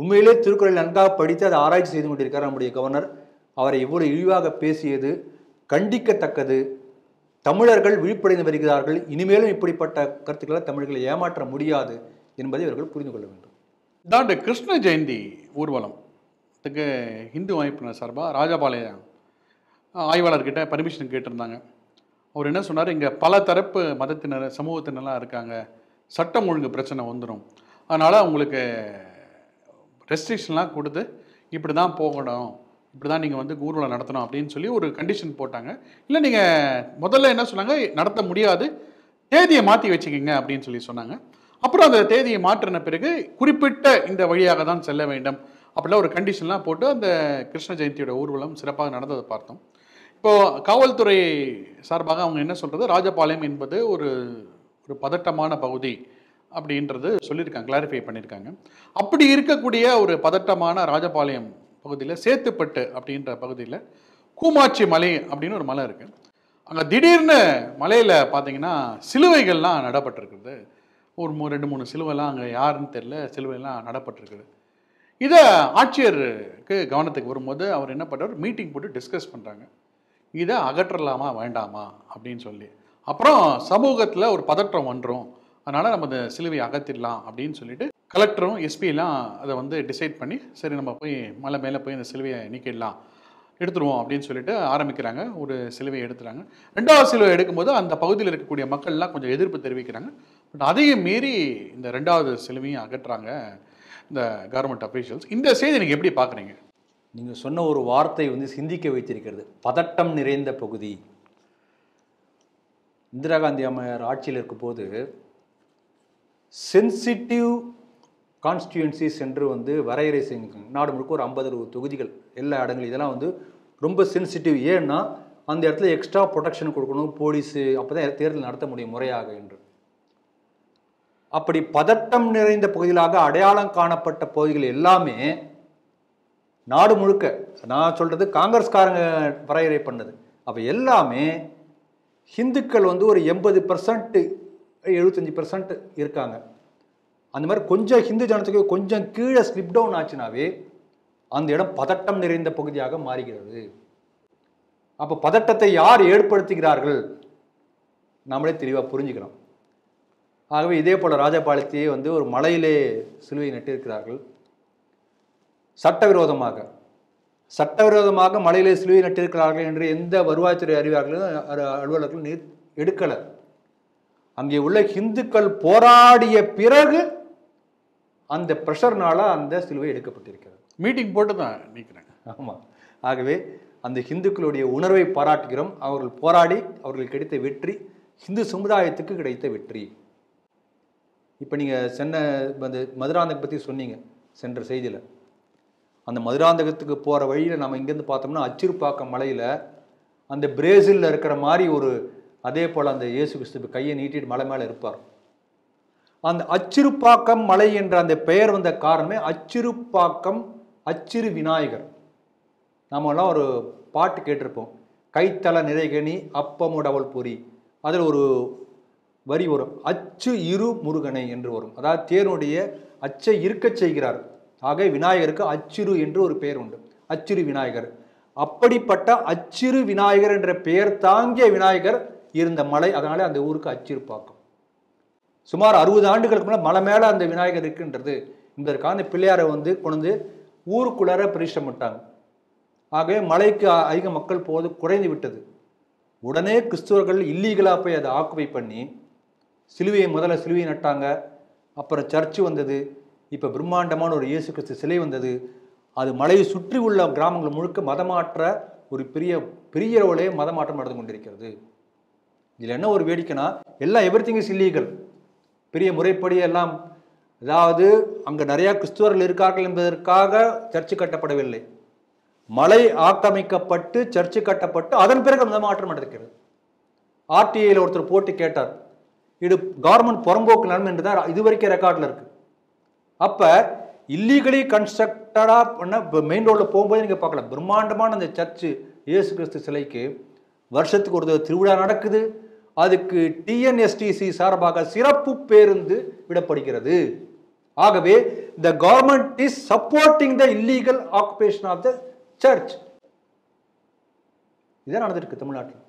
உண்மையிலே திருக்குறள் நன்காக படித்து அதை ஆராய்ச்சி செய்து கொண்டிருக்கிறார் நம்முடைய கவர்னர். அவரை இவ்வளவு இழிவாக பேசியது கண்டிக்கத்தக்கது. தமிழர்கள் விழிப்படைந்து வருகிறார்கள். இனிமேலும் இப்படிப்பட்ட கருத்துக்களை தமிழர்களை ஏமாற்ற முடியாது. என்பதை இவர்கள் புரிந்து கொள்ள வேண்டும். இதாண்டு கிருஷ்ண ஜெயந்தி ஊர்வலம். இதுக்கு இந்து அமைப்பினர் சார்பாக ராஜபாளையம் ஆய்வாளர்கிட்ட பர்மிஷன் கேட்டிருந்தாங்க. அவர் என்ன சொன்னார்? இங்கே பல தரப்பு மதத்தினர் சமூகத்தினர்லாம் இருக்காங்க. சட்டம் ஒழுங்கு பிரச்சனை வந்துடும் அதனால் அவங்களுக்கு ரெஸ்ட்ரிக்ஷன்லாம் கொடுத்து இப்படி தான் போகணும். இப்படி தான் நீங்கள் வந்து ஊர்வலம் நடத்தணும் அப்படின்னு சொல்லி ஒரு கண்டிஷன் போட்டாங்க. இல்லை நீங்கள் முதல்ல என்ன சொன்னாங்க? நடத்த முடியாது. தேதியை மாற்றி வச்சுக்கிங்க அப்படின்னு சொல்லி சொன்னாங்க. அப்புறம் அந்த தேதியை மாற்றின பிறகு குறிப்பிட்ட இந்த வழியாக தான் செல்ல வேண்டும் அப்படிலாம் ஒரு கண்டிஷன்லாம் போட்டு அந்த கிருஷ்ண ஜெயந்தியோட ஊர்வலம் சிறப்பாக நடந்ததை பார்த்தோம். இப்போது காவல்துறை சார்பாக அவங்க என்ன சொல்கிறது ராஜபாளையம் என்பது ஒரு ஒரு பதட்டமான பகுதி அப்படின்றது சொல்லியிருக்காங்க கிளாரிஃபை பண்ணியிருக்காங்க. அப்படி இருக்கக்கூடிய ஒரு பதட்டமான ராஜபாளையம் பகுதியில் சேத்துப்பட்டு அப்படின்ற பகுதியில் கூமாட்சி மலை அப்படின்னு ஒரு மலை இருக்குது அங்கே திடீர்னு மலையில் பார்த்தீங்கன்னா சிலுவைகள்லாம் நடப்பட்டிருக்குது ஒரு மூ ரெண்டு மூணு சிலுவைலாம் அங்கே யாருன்னு தெரில சிலுவைலாம் நடப்பட்டிருக்குது. இதை ஆட்சியருக்கு கவனத்துக்கு வரும்போது அவர் என்ன பண்ணுறார் மீட்டிங் போட்டு டிஸ்கஸ் பண்ணுறாங்க இதை அகற்றலாமா வேண்டாமா? அப்படின்னு சொல்லி. அப்புறம் சமூகத்தில் ஒரு பதற்றம் வந்துடும் அதனால் நம்ம இந்த சிலுவையை அகற்றிடலாம் அப்படின்னு சொல்லிட்டு கலெக்டரும் எஸ்பியெல்லாம் அதை வந்து டிசைட் பண்ணி சரி நம்ம போய் மலை மேலே போய் இந்த சிலுவையை நீக்கிடலாம் எடுத்துருவோம் அப்படின்னு சொல்லிட்டு ஆரம்பிக்கிறாங்க. ஒரு சிலுவையை எடுத்துகிறாங்க ரெண்டாவது சிலுவை எடுக்கும்போது அந்த பகுதியில் இருக்கக்கூடிய மக்கள்லாம் கொஞ்சம் எதிர்ப்பு தெரிவிக்கிறாங்க. பட் அதையும் மீறி இந்த ரெண்டாவது சிலுவையும் அகற்றுறாங்க இந்த கவர்மெண்ட் அஃபீஷியல்ஸ் இந்த செய்தி நீங்கள் எப்படி பார்க்குறீங்க? நீங்கள் சொன்ன ஒரு வார்த்தை வந்து சிந்திக்க வைத்திருக்கிறது. பதட்டம் நிறைந்த பகுதி. இந்திரா காந்தி அம்மையார் ஆட்சியில் இருக்கும்போது சென்சிட்டிவ் கான்ஸ்டியூன்சிஸ் என்று வந்து வரையறை செஞ்சுருக்காங்க நாடு முழுக்க ஒரு ஐம்பது அறுபது தொகுதிகள் எல்லா இடங்களும் இதெல்லாம் வந்து ரொம்ப சென்சிட்டிவ் ஏன்னா அந்த இடத்துல எக்ஸ்ட்ரா ப்ரொடெக்ஷன் கொடுக்கணும் போலீஸு அப்போ தான் தேர்தல் நடத்த முடியும் முறையாக என்று. அப்படி பதட்டம் நிறைந்த பகுதிகளாக அடையாளம் காணப்பட்ட பகுதிகள் எல்லாமே நாடு முழுக்க நான் சொல்கிறது காங்கிரஸ்காரங்க வரையறை பண்ணது. அப்போ எல்லாமே ஹிந்துக்கள் வந்து ஒரு எண்பது பர்சன்ட்டு எழுபத்தஞ்சி பர்சன்ட் இருக்காங்க. அந்த மாதிரி கொஞ்சம் ஹிந்து ஜனத்துக்கு கொஞ்சம் கீழே ஸ்லிப் டவுன் ஆச்சுனாவே அந்த இடம் பதட்டம் நிறைந்த பகுதியாக மாறுகிறது. அப்போ பதட்டத்தை யார் ஏற்படுத்துகிறார்கள்? நம்மளே தெளிவாக புரிஞ்சுக்கிறோம் ஆகவே இதே போல் ராஜபாளையத்தையே வந்து ஒரு மலையிலே சிலுவை நட்டிருக்கிறார்கள். சட்டவிரோதமாக. சட்டவிரோதமாக மலையிலே சிலுவை நட்டிருக்கிறார்கள் என்று எந்த வருவாய்த்துறை அறிவார்களும் அலுவலர்களும் நீ- எடுக்கலை. அங்கே உள்ள இந்துக்கள் போராடிய பிறகு அந்த ப்ரெஷர்னால அந்த சிலுவை எடுக்கப்பட்டிருக்கிறது. மீட்டிங் போட்டு தான் நிற்கிறேன் ஆமாம் ஆகவே அந்த ஹிந்துக்களுடைய உணர்வை பாராட்டுகிறோம். அவர்கள் போராடி அவர்களுக்கு கிடைத்த வெற்றி ஹிந்து சமுதாயத்துக்கு கிடைத்த வெற்றி. இப்போ நீங்கள் சென்னை வந்து மதுராந்தகம் பற்றி சொன்னீங்க சென்ற செய்தியில். அந்த மதுராந்தகத்துக்கு போகிற வழியில் நம்ம இங்கேருந்து பார்த்தோம்னா அச்சிறுப்பாக்கம் மலையில் அந்த பிரேசிலில் இருக்கிற மாதிரி ஒரு அதே போல் அந்த இயேசு கிறிஸ்து கையை நீட்டிட்டு மலை மேலே இருப்பார். அந்த அச்சிறுப்பாக்கம் மலை என்ற அந்த பெயர் வந்த காரணமே அச்சிறுப்பாக்கம் அச்சிறு விநாயகர். நாமெல்லாம் ஒரு பாட்டு கேட்டிருப்போம். கைத்தல நிறைகணி அப்பமுடவல் பொறி. அதில் ஒரு வரி வரும். அச்சு இரு முருகனை என்று வரும். அதாவது தேனுடைய அச்சை இருக்கச் செய்கிறார். ஆக விநாயகருக்கு அச்சிறு என்று ஒரு பெயர் உண்டு. அச்சிறு விநாயகர். அப்படிப்பட்ட அச்சிறு விநாயகர் என்ற பெயர் தாங்கிய விநாயகர் இருந்த மலை. அதனாலே அந்த ஊருக்கு அச்சிறுப்பாக்கம். சுமார் அறுபது ஆண்டுகளுக்கு மேலே மலை மேலே அந்த விநாயகர் இருக்குன்றது என்பதற்காக அந்த பிள்ளையாரை வந்து கொண்டு ஊருக்குள்ளார பிரதிஷ்டமிட்டாங்க ஆகவே மலைக்கு அ- அதிக மக்கள் போது குறைந்து விட்டது. உடனே கிறிஸ்துவர்கள் இல்லீகலாக போய் அதை ஆக்குபை பண்ணி சிலுவையை முதல்ல சிலுவையை நட்டாங்க. அப்புறம் சர்ச்சு வந்தது. இப்போ பிரம்மாண்டமான ஒரு இயேசு கிறிஸ்து சிலை வந்தது. அது மலையை சுற்றி உள்ள கிராமங்கள் முழுக்க மதமாற்ற ஒரு பெரிய பெரிய அளவிலே மதமாற்றம் நடந்து கொண்டிருக்கிறது. இதில் என்ன ஒரு வேடிக்கைனா எல்லாம் எவ்ரி திங் இஸ் இல்லீகல் பெரிய முறைப்படி எல்லாம் அதாவது அங்கே நிறையா கிறிஸ்துவர்கள் இருக்கார்கள் என்பதற்காக சர்ச்சு கட்டப்படவில்லை. மலை ஆக்கிரமிக்கப்பட்டு சர்ச்சு கட்டப்பட்டு அதன் பிறகு மதமாற்றம் நடந்திருக்கிறது. ஆர்டிஐயில் ஒருத்தர் போட்டு கேட்டார். இது கவர்மெண்ட் புறம்போக்கு நன்மை என்று தான் இதுவரைக்கும் ரெக்கார்டில் இருக்குது அப்போ இல்லீகலி கன்ஸ்ட்ரக்டடாக பண்ண மெயின் ரோடில் போகும்போது நீங்கள் பார்க்கலாம் பிரம்மாண்டமான அந்த சர்ச்சு இயேசு கிறிஸ்து சிலைக்கு வருஷத்துக்கு ஒரு திருவிழா நடக்குது. அதுக்கு டிஎன்எஸ்டிசி சார்பாக சிறப்பு பேருந்து விடப்படுகிறது. ஆகவே the government is supporting the illegal occupation of the church இதான் நடந்திருக்கு தமிழ்நாட்டில்.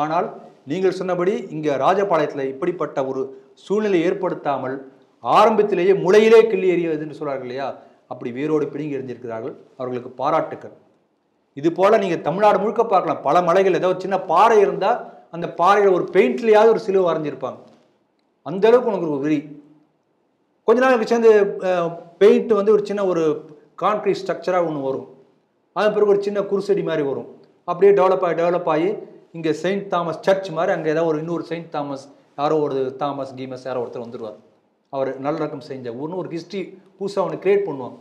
ஆனால் நீங்கள் சொன்னபடி இங்கே ராஜபாளையத்தில் இப்படிப்பட்ட ஒரு சூழ்நிலை ஏற்படுத்தாமல் ஆரம்பத்திலேயே முளையிலே கிள்ளி எறியது என்று சொல்கிறார்கள் இல்லையா? அப்படி வேரோடு பிடுங்கி எறிஞ்சிருக்கிறார்கள். அவர்களுக்கு பாராட்டுக்கள். இது போல் நீங்கள் தமிழ்நாடு முழுக்க பார்க்கலாம். பல மலைகள் ஏதோ ஒரு சின்ன பாறை இருந்தால் அந்த பாறையில் ஒரு பெயிண்ட்லேயாவது ஒரு சிலுவை வரைஞ்சிருப்பாங்க. அந்த அளவுக்கு உனக்கு ஒரு விரி கொஞ்ச நாளுக்கு சேர்ந்து பெயிண்ட் வந்து ஒரு சின்ன ஒரு கான்கிரீட் ஸ்ட்ரக்சராக ஒன்று வரும். அது பிறகு ஒரு சின்ன குருசடி மாதிரி வரும். அப்படியே டெவலப் ஆகி டெவலப் ஆகி இங்கே செயின்ட் தாமஸ் சர்ச் மாதிரி அங்கே ஏதாவது ஒரு இன்னொரு செயின்ட் தாமஸ் யாரோ ஒரு தாமஸ் கீமஸ் யாரோ ஒருத்தர் வந்துடுவார் அவர் நல்லடக்கம் செஞ்ச ஊர்னு ஒரு ஹிஸ்ட்ரி புதுசாக ஒன்று கிரியேட் பண்ணுவான்.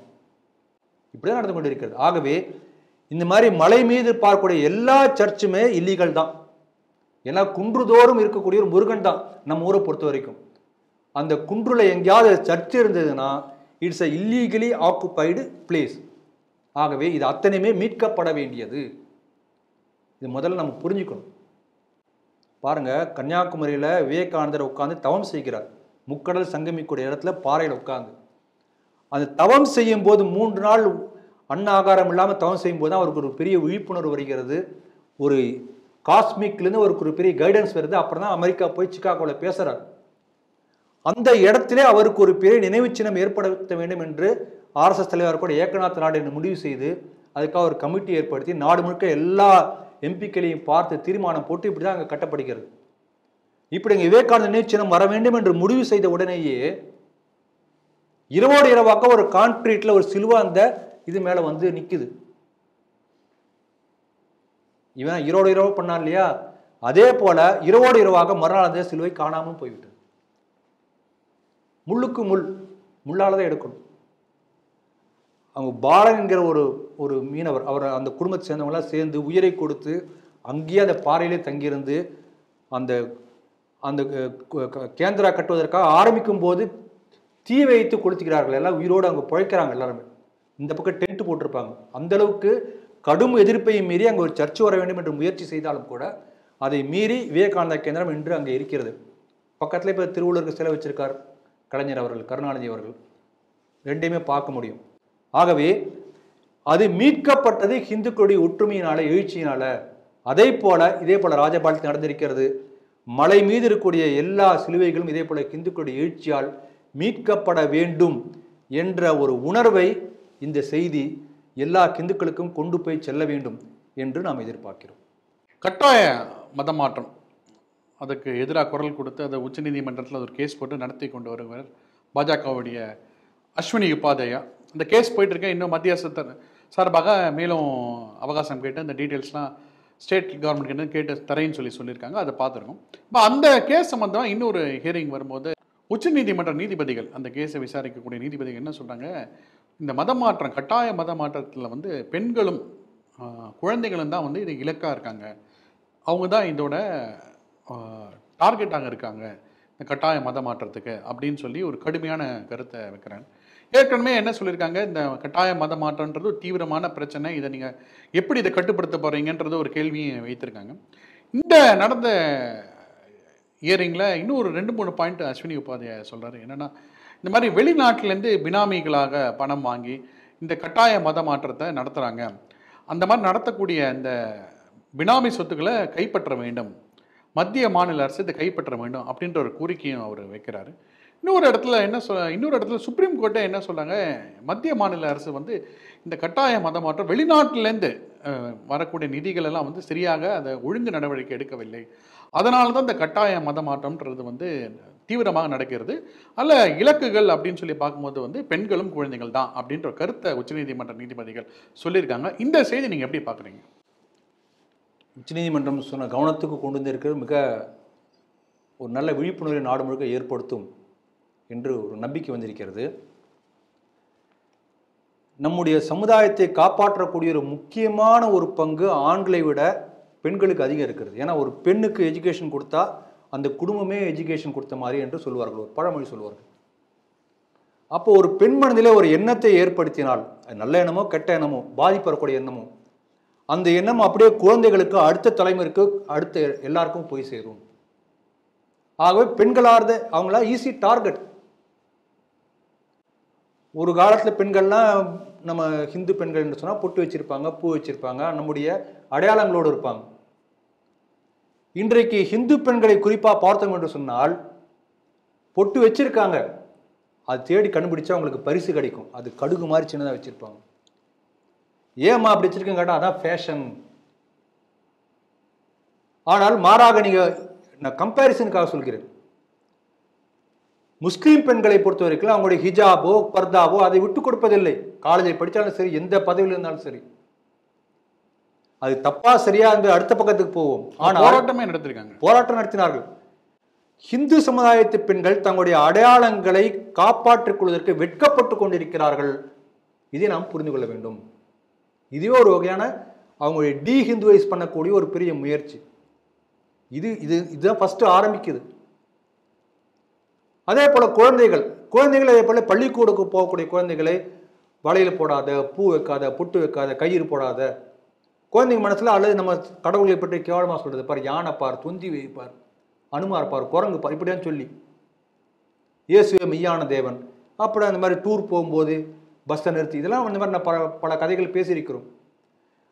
இப்படி தான் நடந்து கொண்டு இருக்கிறது. ஆகவே இந்த மாதிரி மலை மீது பார்க்கக்கூடிய எல்லா சர்ச்சுமே இல்லீகல் தான். ஏன்னா குன்றுதோறும் இருக்கக்கூடிய ஒரு முருகன் தான் நம்ம ஊரை பொறுத்த வரைக்கும். அந்த குன்றுல எங்கேயாவது சர்ச் இருந்ததுன்னா it's a illegally occupied place ஆகவே இது அத்தனையுமே மீட்கப்பட வேண்டியது. இது முதல்ல நம்ம புரிஞ்சுக்கணும். பாருங்கள் கன்னியாகுமரியில் விவேகானந்தர் உட்காந்து தவம் செய்கிறார். முக்கடல் சங்கமிக்கூடிய இடத்துல பாறையில் உட்காந்து அந்த தவம் செய்யும் போது மூன்று நாள் அன்ன ஆகாரம் இல்லாமல் தவம் செய்யும்போது தான் அவருக்கு ஒரு பெரிய விழிப்புணர்வு வருகிறது. ஒரு காஸ்மிக்லேருந்து அவருக்கு ஒரு பெரிய கைடன்ஸ் வருது. அப்புறம் தான் அமெரிக்கா போய் சிக்காகோவில் பேசுகிறார் அந்த இடத்திலே அவருக்கு ஒரு பெரிய நினைவு சின்னம் ஏற்படுத்த வேண்டும் என்று ஆர்எஸ்எஸ் தலைவர் கூட ஏக்கநாத் நாடு என்று முடிவு செய்து அதுக்காக ஒரு கமிட்டி ஏற்படுத்தி நாடு முழுக்க எல்லா எம்பிக்களையும் பார்த்து தீர்மானம் போட்டு இப்படி தான் அங்கே கட்டப்படுகிறது. இப்படி இங்கே விவேகானந்த நினைவு வர வேண்டும் என்று முடிவு செய்த உடனேயே இரவோடு இரவாக்க ஒரு கான்கிரீட்ல ஒரு சிலுவை அந்த இது மேலே வந்து நிற்குது இவன் இரவோடு இரவு பண்ணான் இல்லையா? அதே போல இரவோடு இரவாக மறுநாள் அந்த சிலுவை காணாமல் போய்விட்டது. முள்ளுக்கு முள் முள்ளால் தான் எடுக்கணும். அவங்க பாலன் என்கிற ஒரு ஒரு மீனவர் அவர் அந்த குடும்பத்தை சேர்ந்தவங்களாம் சேர்ந்து உயிரை கொடுத்து அங்கேயே அந்த பாறையிலே தங்கியிருந்து அந்த அந்த க- கேந்திரா கட்டுவதற்காக ஆரம்பிக்கும் போது தீ வைத்து கொளுத்துக்கிறார்கள் எல்லாம் உயிரோடு அங்கே பிழைக்கிறாங்க எல்லாருமே. இந்த பக்கம் டென்ட் போட்டிருப்பாங்க. அந்த அளவுக்கு கடும் எதிர்ப்பையும் மீறி அங்கே ஒரு சர்ச் வர வேண்டும் என்று முயற்சி செய்தாலும் கூட அதை மீறி விவேகானந்தா கேந்திரம் இன்று அங்கே இருக்கிறது. பக்கத்தில் இப்போ திருவள்ளுவருக்கு சிலை வச்சிருக்கார் கலைஞர் அவர்கள் கருணாநிதி அவர்கள். ரெண்டையுமே பார்க்க முடியும். ஆகவே அது மீட்கப்பட்டது ஹிந்துக்களுடைய ஒற்றுமையினால எழுச்சியினால. அதே போல இதே போல ராஜபாளத்தில் நடந்திருக்கிறது. மலை மீது இருக்கக்கூடிய எல்லா சிலுவைகளும் இதே போல ஹிந்துக்களுடைய எழுச்சியால் மீட்கப்பட வேண்டும் என்ற ஒரு உணர்வை இந்த செய்தி எல்லா ஹிந்துக்களுக்கும் கொண்டு போய் செல்ல வேண்டும் என்று நாம் எதிர்பார்க்கிறோம். கட்டாய மதமாற்றம். அதுக்கு எதிராக குரல் கொடுத்து அதை உச்சநீதிமன்றத்தில் ஒரு கேஸ் போட்டு நடத்தி கொண்டு வருவர் பாஜகவுடைய அஸ்வினி உபாத்யா இந்த கேஸ் போயிட்டு இன்னும் மத்திய அரசு சார்பாக மேலும் அவகாசம் கேட்டு அந்த டீட்டெயில்ஸ்லாம் ஸ்டேட் கவர்மெண்ட் கிட்ட கேட்டு தரேன்னு சொல்லி சொல்லியிருக்காங்க அதை பார்த்துருக்கோம். இப்போ அந்த கேஸ் சம்மந்தமாக இன்னொரு ஹியரிங் வரும்போது உச்சநீதிமன்ற நீதிபதிகள் அந்த கேஸை விசாரிக்கக்கூடிய நீதிபதிகள் என்ன சொல்கிறாங்க இந்த மதம் மாற்றம் கட்டாய மத மாற்றத்தில் வந்து பெண்களும் குழந்தைகளும் தான் வந்து இது இலக்காக இருக்காங்க. அவங்க தான் இதோட டார்கெட்டாக இருக்காங்க. இந்த கட்டாய மத மாற்றத்துக்கு அப்படின்னு சொல்லி ஒரு கடுமையான கருத்தை வைக்கிறாங்க. ஏற்கனவே என்ன சொல்லியிருக்காங்க? இந்த கட்டாய மத மாற்றம்ன்றது ஒரு தீவிரமான பிரச்சனை. இதை நீங்கள் எப்படி இதை கட்டுப்படுத்த போகிறீங்கன்றது ஒரு கேள்வியும் வைத்திருக்காங்க. இந்த நடந்த இயரிங்கில் இன்னும் ஒரு ரெண்டு மூணு பாயிண்ட் அஸ்வினி உபாத்யாய சொல்கிறாரு என்னென்னா இந்த மாதிரி வெளிநாட்டிலேருந்து பினாமிகளாக பணம் வாங்கி இந்த கட்டாய மத மாற்றத்தை நடத்துகிறாங்க அந்த மாதிரி நடத்தக்கூடிய இந்த பினாமி சொத்துக்களை கைப்பற்ற வேண்டும். மத்திய மாநில அரசு இதை கைப்பற்ற வேண்டும் அப்படின்ற ஒரு கோரிக்கையும் அவர் வைக்கிறாரு. இன்னொரு இடத்துல என்ன சொல் இன்னொரு இடத்துல சுப்ரீம் கோர்ட்டே என்ன சொன்னாங்க? மத்திய மாநில அரசு வந்து இந்த கட்டாய மத மாற்றம் வெளிநாட்டிலேருந்து வரக்கூடிய நிதிகள் எல்லாம் வந்து சரியாக அதை ஒழுங்கு நடவடிக்கை எடுக்கவில்லை. அதனால தான் இந்த கட்டாய மத மாற்றம்ன்றது வந்து தீவிரமாக நடக்கிறது. அல்ல இலக்குகள் அப்படின்னு சொல்லி பார்க்கும்போது வந்து பெண்களும் குழந்தைகள் தான் அப்படின்ற ஒரு கருத்தை உச்சநீதிமன்ற நீதிபதிகள் சொல்லியிருக்காங்க. இந்த செய்தி நீங்கள் எப்படி பார்க்குறீங்க? உச்சநீதிமன்றம் சொன்ன கவனத்துக்கு கொண்டு வந்திருக்கிறது மிக ஒரு நல்ல விழிப்புணர்வை நாடு முழுக்க ஏற்படுத்தும் என்று ஒரு நம்பிக்கை வந்திருக்கிறது. நம்முடைய சமுதாயத்தை காப்பாற்றக்கூடிய ஒரு முக்கியமான ஒரு பங்கு ஆண்களை விட பெண்களுக்கு அதிகம் இருக்கிறது. ஏன்னா ஒரு பெண்ணுக்கு எஜுகேஷன் கொடுத்தா அந்த குடும்பமே எஜுகேஷன் கொடுத்த மாதிரி என்று சொல்வார்கள். ஒரு பழமொழி சொல்வார்கள். அப்போ ஒரு பெண் மனதிலே ஒரு எண்ணத்தை ஏற்படுத்தினால் அது நல்ல எண்ணமோ கெட்ட எண்ணமோ பாதிப்படக்கூடிய எண்ணமோ அந்த எண்ணம் அப்படியே குழந்தைகளுக்கு அடுத்த தலைமுறைக்கு அடுத்த எல்லாருக்கும் போய் சேரும். ஆகவே பெண்களார்த அவங்களா ஈஸி டார்கெட் ஒரு காலத்தில் பெண்கள்லாம் நம்ம ஹிந்து பெண்கள் என்று சொன்னால் பொட்டு வச்சுருப்பாங்க பூ வச்சுருப்பாங்க நம்முடைய அடையாளங்களோடு இருப்பாங்க. இன்றைக்கு ஹிந்து பெண்களை குறிப்பாக பார்த்தோம் என்று சொன்னால் பொட்டு வச்சுருக்காங்க. அது தேடி கண்டுபிடிச்சா அவங்களுக்கு பரிசு கிடைக்கும். அது கடுகு மாதிரி சின்னதாக வச்சுருப்பாங்க. ஏம்மா அப்படி வச்சுருக்கேன் கேட்டால் அதான் ஃபேஷன் ஆனால் மாறாக நீங்கள் நான் கம்பேரிசனுக்காக சொல்கிறேன். முஸ்லீம் பெண்களை பொறுத்த வரைக்கும் அவங்களுடைய ஹிஜாபோ பர்தாவோ அதை விட்டு கொடுப்பதில்லை. காலேஜில் படித்தாலும் சரி எந்த பதவியில் இருந்தாலும் சரி. அது தப்பா சரியா என்று அடுத்த பக்கத்துக்கு போவோம். ஆனால் போராட்டமே நடத்திருக்காங்க. போராட்டம் நடத்தினார்கள். இந்து சமுதாயத்து பெண்கள் தங்களுடைய அடையாளங்களை காப்பாற்றிக் கொள்வதற்கு வெட்கப்பட்டு கொண்டிருக்கிறார்கள். இதை நாம் புரிந்து கொள்ள வேண்டும். இதுவே ஒரு வகையான அவங்களுடைய டீஹிந்துவைஸ் பண்ணக்கூடிய ஒரு பெரிய முயற்சி. இது இது இதுதான் ஃபர்ஸ்ட் ஆரம்பிக்குது. அதே போல் குழந்தைகள் குழந்தைகள் அதே போல் பள்ளிக்கூடக்கு போகக்கூடிய குழந்தைகளை வலையில் போடாத பூ வைக்காத புட்டு வைக்காத கயிறு போடாத குழந்தைங்க மனசில் அல்லது நம்ம கடவுளை பற்றி கேவலமாக சொல்கிறது பார் யானை பார் துந்தி வைப்பார் அனுமார் பார் குரங்கு பார் இப்படியான்னு சொல்லி. இயேசுவே மெய்யான தேவன். அப்புறம் அந்த மாதிரி டூர் போகும்போது பஸ்ஸை நிறுத்தி இதெல்லாம் இந்த மாதிரி நான் பல பல கதைகள் பேசியிருக்கிறோம்.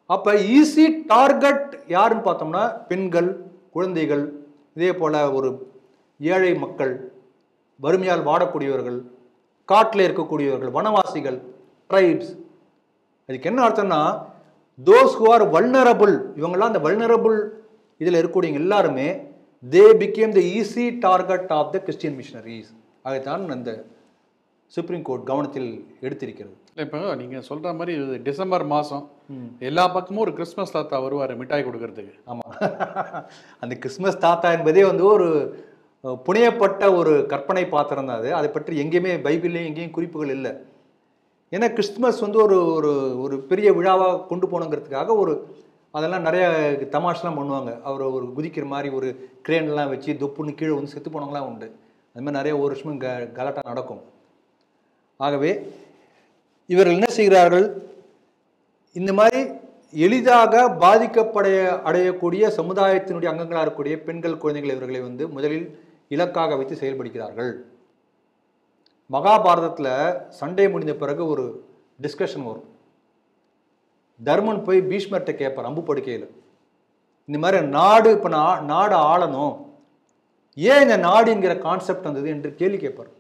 அப்போ ஈஸி டார்கெட் யாருன்னு பார்த்தோம்னா பெண்கள் குழந்தைகள் இதே போல் ஒரு ஏழை மக்கள் வறுமையால் வாடக்கூடியவர்கள் காட்டில் இருக்கக்கூடியவர்கள் வனவாசிகள் ட்ரைப்ஸ் அதுக்கு என்ன அர்த்தம்னா தோஸ் who ஆர் வல்னரபுள் இவங்கெல்லாம் அந்த வல்னரபுள் இதில் இருக்கக்கூடியவங்க எல்லாருமே they become the easy target of the Christian missionaries அதைத்தான் அந்த சுப்ரீம் கோர்ட் கவனத்தில் எடுத்திருக்கிறது. இல்லை இப்போ நீங்கள் சொல்கிற மாதிரி டிசம்பர் மாதம் எல்லா பக்கமும் ஒரு கிறிஸ்மஸ் தாத்தா வருவார் மிட்டாய் கொடுக்கறதுக்கு. ஆமாம் அந்த கிறிஸ்மஸ் தாத்தா என்பதே வந்து ஒரு புனையப்பட்ட ஒரு கற்பனை பாத்திரம் தான் அது. அதை பற்றி எங்கேயுமே பைபிள்லேயும் எங்கேயும் குறிப்புகள் இல்லை. ஏன்னா கிறிஸ்துமஸ் வந்து ஒரு ஒரு ஒரு பெரிய விழாவாக கொண்டு போகணுங்கிறதுக்காக ஒரு அதெல்லாம் நிறைய தமாஷெலாம் பண்ணுவாங்க. அவர் ஒரு குதிக்கிற மாதிரி ஒரு கிரேன்லாம் வச்சு தொப்புன்னு கீழே வந்து செத்து போனவங்களாம் உண்டு. அது மாதிரி நிறைய ஒரு வருஷமும் க கலாட்டா நடக்கும். ஆகவே இவர்கள் என்ன செய்கிறார்கள்? இந்த மாதிரி எளிதாக பாதிக்கப்படைய அடையக்கூடிய சமுதாயத்தினுடைய அங்கங்களாக இருக்கக்கூடிய பெண்கள் குழந்தைகள் இவர்களை வந்து முதலில் இலக்காக வைத்து செயல்படுகிறார்கள். மகாபாரதத்தில் சண்டை முடிந்த பிறகு ஒரு டிஸ்கஷன் வரும். தர்மன் போய் பீஷ்மர்கிட்ட கேட்பார் அம்பு படுக்கையில். இந்த மாதிரி நாடு இப்போ நான் நாடு ஆளணும். ஏன் இந்த நாடுங்கிற கான்செப்ட் வந்தது என்று கேள்வி கேட்பார்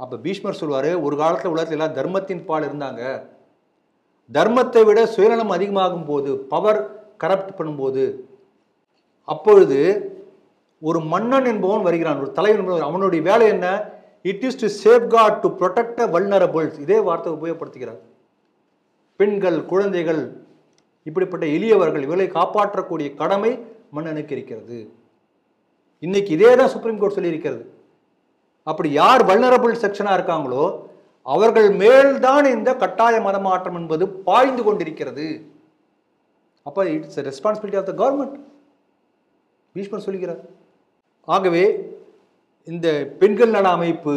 அப்போ பீஷ்மர் சொல்வார் ஒரு காலத்தில் உலகத்தில் எல்லாம் தர்மத்தின் பால் இருந்தாங்க. தர்மத்தை விட சுயநலம் அதிகமாகும் போது பவர் கரப்ட் பண்ணும்போது அப்பொழுது ஒரு மன்னன் என்பவன் வருகிறான் ஒரு தலைவன் என்பவன் அவனுடைய வேலை என்ன? It is to safeguard to protect vulnerables இதே வார்த்தை உபயோகப்படுத்துகிறார். பெண்கள் குழந்தைகள் இப்படிப்பட்ட எளியவர்கள் இவர்களை காப்பாற்றக்கூடிய கடமை மன்னனுக்கு இருக்கிறது. இன்னைக்கு இதே தான் சுப்ரீம் கோர்ட் சொல்லியிருக்கிறது. அப்படி யார் வல்னரபிள் செக்ஷனாக இருக்காங்களோ அவர்கள் மேல்தான் இந்த கட்டாய மதமாற்றம் என்பது பாய்ந்து கொண்டிருக்கிறது. அப்போ it's responsibility of the government பீஷ்மர் சொல்கிறார் ஆகவே இந்த பெண்கள் நல அமைப்பு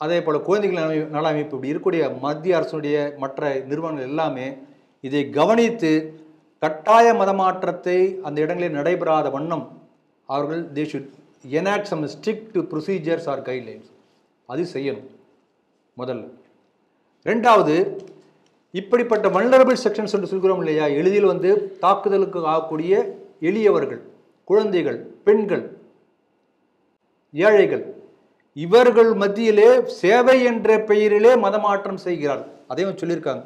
அதே போல் குழந்தைகள் நல அமைப்பு இப்படி இருக்கக்கூடிய மத்திய அரசுடைய மற்ற நிறுவனங்கள் எல்லாமே இதை கவனித்து கட்டாய மதமாற்றத்தை அந்த இடங்களில் நடைபெறாத வண்ணம் அவர்கள் they should enact some strict procedures or guidelines அது செய்யணும் முதல்ல. ரெண்டாவது இப்படிப்பட்ட வல்னரபிள் செக்ஷன்ஸ் என்று சொல்கிறோம் இல்லையா? எளிதில் வந்து தாக்குதலுக்கு ஆகக்கூடிய எளியவர்கள் குழந்தைகள் பெண்கள் ஏழைகள். இவர்கள் மத்தியிலே சேவை என்ற பெயரிலே மதமாற்றம் செய்கிறார். அதையும் சொல்லியிருக்காங்க.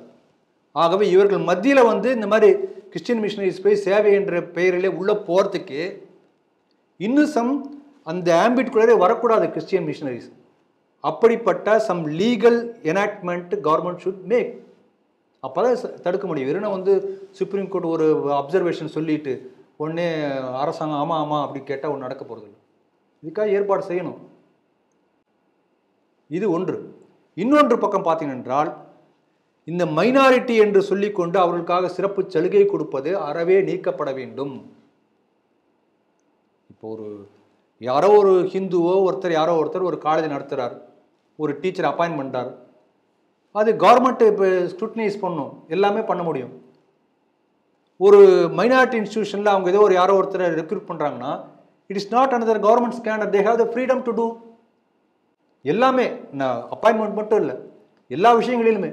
ஆகவே இவர்கள் மத்தியில் வந்து இந்த மாதிரி கிறிஸ்டின் மிஷினரிஸ் போய் சேவை என்ற பெயரிலே உள்ளே போகிறதுக்கு இன்னும் சம் அந்த ஆம்பிட்குள்ளே வரக்கூடாது கிறிஸ்டியன் மிஷினரிஸ். அப்படிப்பட்ட some legal enactment government should make அப்போ தான் தடுக்க முடியும். வெறும் வந்து சுப்ரீம் கோர்ட் ஒரு அப்சர்வேஷன் சொல்லிட்டு உடனே அரசாங்கம் ஆமாம் ஆமாம் அப்படி கேட்டால் ஒன்று நடக்க போகிறது இல்லை இதுக்காக ஏற்பாடு செய்யணும். இது ஒன்று. இன்னொன்று பக்கம் பார்த்தீங்க என்றால் இந்த மைனாரிட்டி என்று சொல்லிக்கொண்டு அவர்களுக்காக சிறப்பு சலுகை கொடுப்பது அறவே நீக்கப்பட வேண்டும். இப்போ ஒரு யாரோ ஒரு ஹிந்துவோ ஒருத்தர் யாரோ ஒருத்தர் ஒரு காலேஜ் நடத்துகிறார் ஒரு டீச்சர் அப்பாயின்ட் பண்ணுறார் அது கவர்மெண்ட் இப்போ ஸ்க்ரூட்டனைஸ் பண்ணும். எல்லாமே பண்ண முடியும். ஒரு மைனாரிட்டி இன்ஸ்டியூஷனில் அவங்க ஏதோ ஒரு யாரோ ஒருத்தரை ரெக்ரூட் பண்ணுறாங்கன்னா it is not another government scanner they have the freedom to do எல்லாமே நான் அப்பாயின்மெண்ட் மட்டும் இல்லை. எல்லா விஷயங்களிலுமே.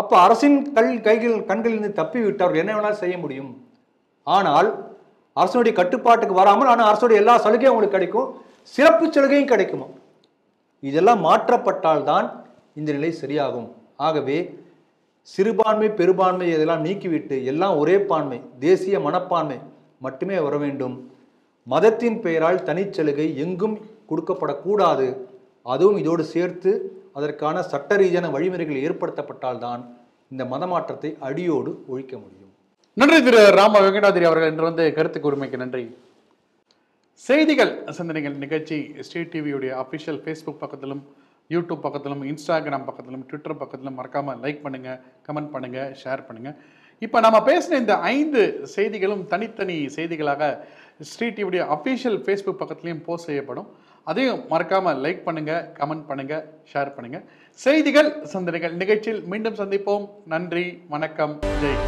அப்போ அரசின் கல் கைகள் கண்களிலிருந்து தப்பி விட்டு என்ன வேணாலும் செய்ய முடியும். ஆனால் அரசனுடைய கட்டுப்பாட்டுக்கு வராமல் ஆனால் அரசுடைய எல்லா சலுகையும் உங்களுக்கு கிடைக்கும். சிறப்பு சலுகையும் கிடைக்குமா இதெல்லாம் மாற்றப்பட்டால்தான் இந்த நிலை சரியாகும். ஆகவே சிறுபான்மை பெரும்பான்மை இதெல்லாம் நீக்கிவிட்டு எல்லாம் ஒரே பான்மை தேசிய மனப்பான்மை மட்டுமே வர வேண்டும். மதத்தின் பெயரால் தனிச்சலுகை எங்கும் கொடுக்கப்படக்கூடாது. அதுவும் இதோடு சேர்த்து அதற்கான சட்ட ரீதியான வழிமுறைகள் ஏற்படுத்தப்பட்டால்தான் இந்த மதமாற்றத்தை அடியோடு ஒழிக்க முடியும். நன்றி திரு ராம வெங்கடாதிரி அவர்கள். இன்று வந்து கருத்து கூர்மைக்கு நன்றி. செய்திகள் சிந்தனைகள் நிகழ்ச்சி ஸ்டேட் டிவியுடைய அஃபிஷியல் ஃபேஸ்புக் பக்கத்திலும் யூடியூப் பக்கத்திலும் இன்ஸ்டாகிராம் பக்கத்திலும் ட்விட்டர் பக்கத்திலும் மறக்காமல் லைக் பண்ணுங்க கமெண்ட் பண்ணுங்க ஷேர் பண்ணுங்க. இப்போ நம்ம பேசின இந்த ஐந்து செய்திகளும் தனித்தனி செய்திகளாக ஸ்ரீ டிவியுடைய அஃபீஷியல் ஃபேஸ்புக் பக்கத்துலேயும் போஸ்ட் செய்யப்படும். அதையும் மறக்காமல் லைக் பண்ணுங்கள் கமெண்ட் பண்ணுங்கள் ஷேர் பண்ணுங்கள் செய்திகள் சந்தனைகள் நிகழ்ச்சியில் மீண்டும் சந்திப்போம். நன்றி வணக்கம் ஜெய்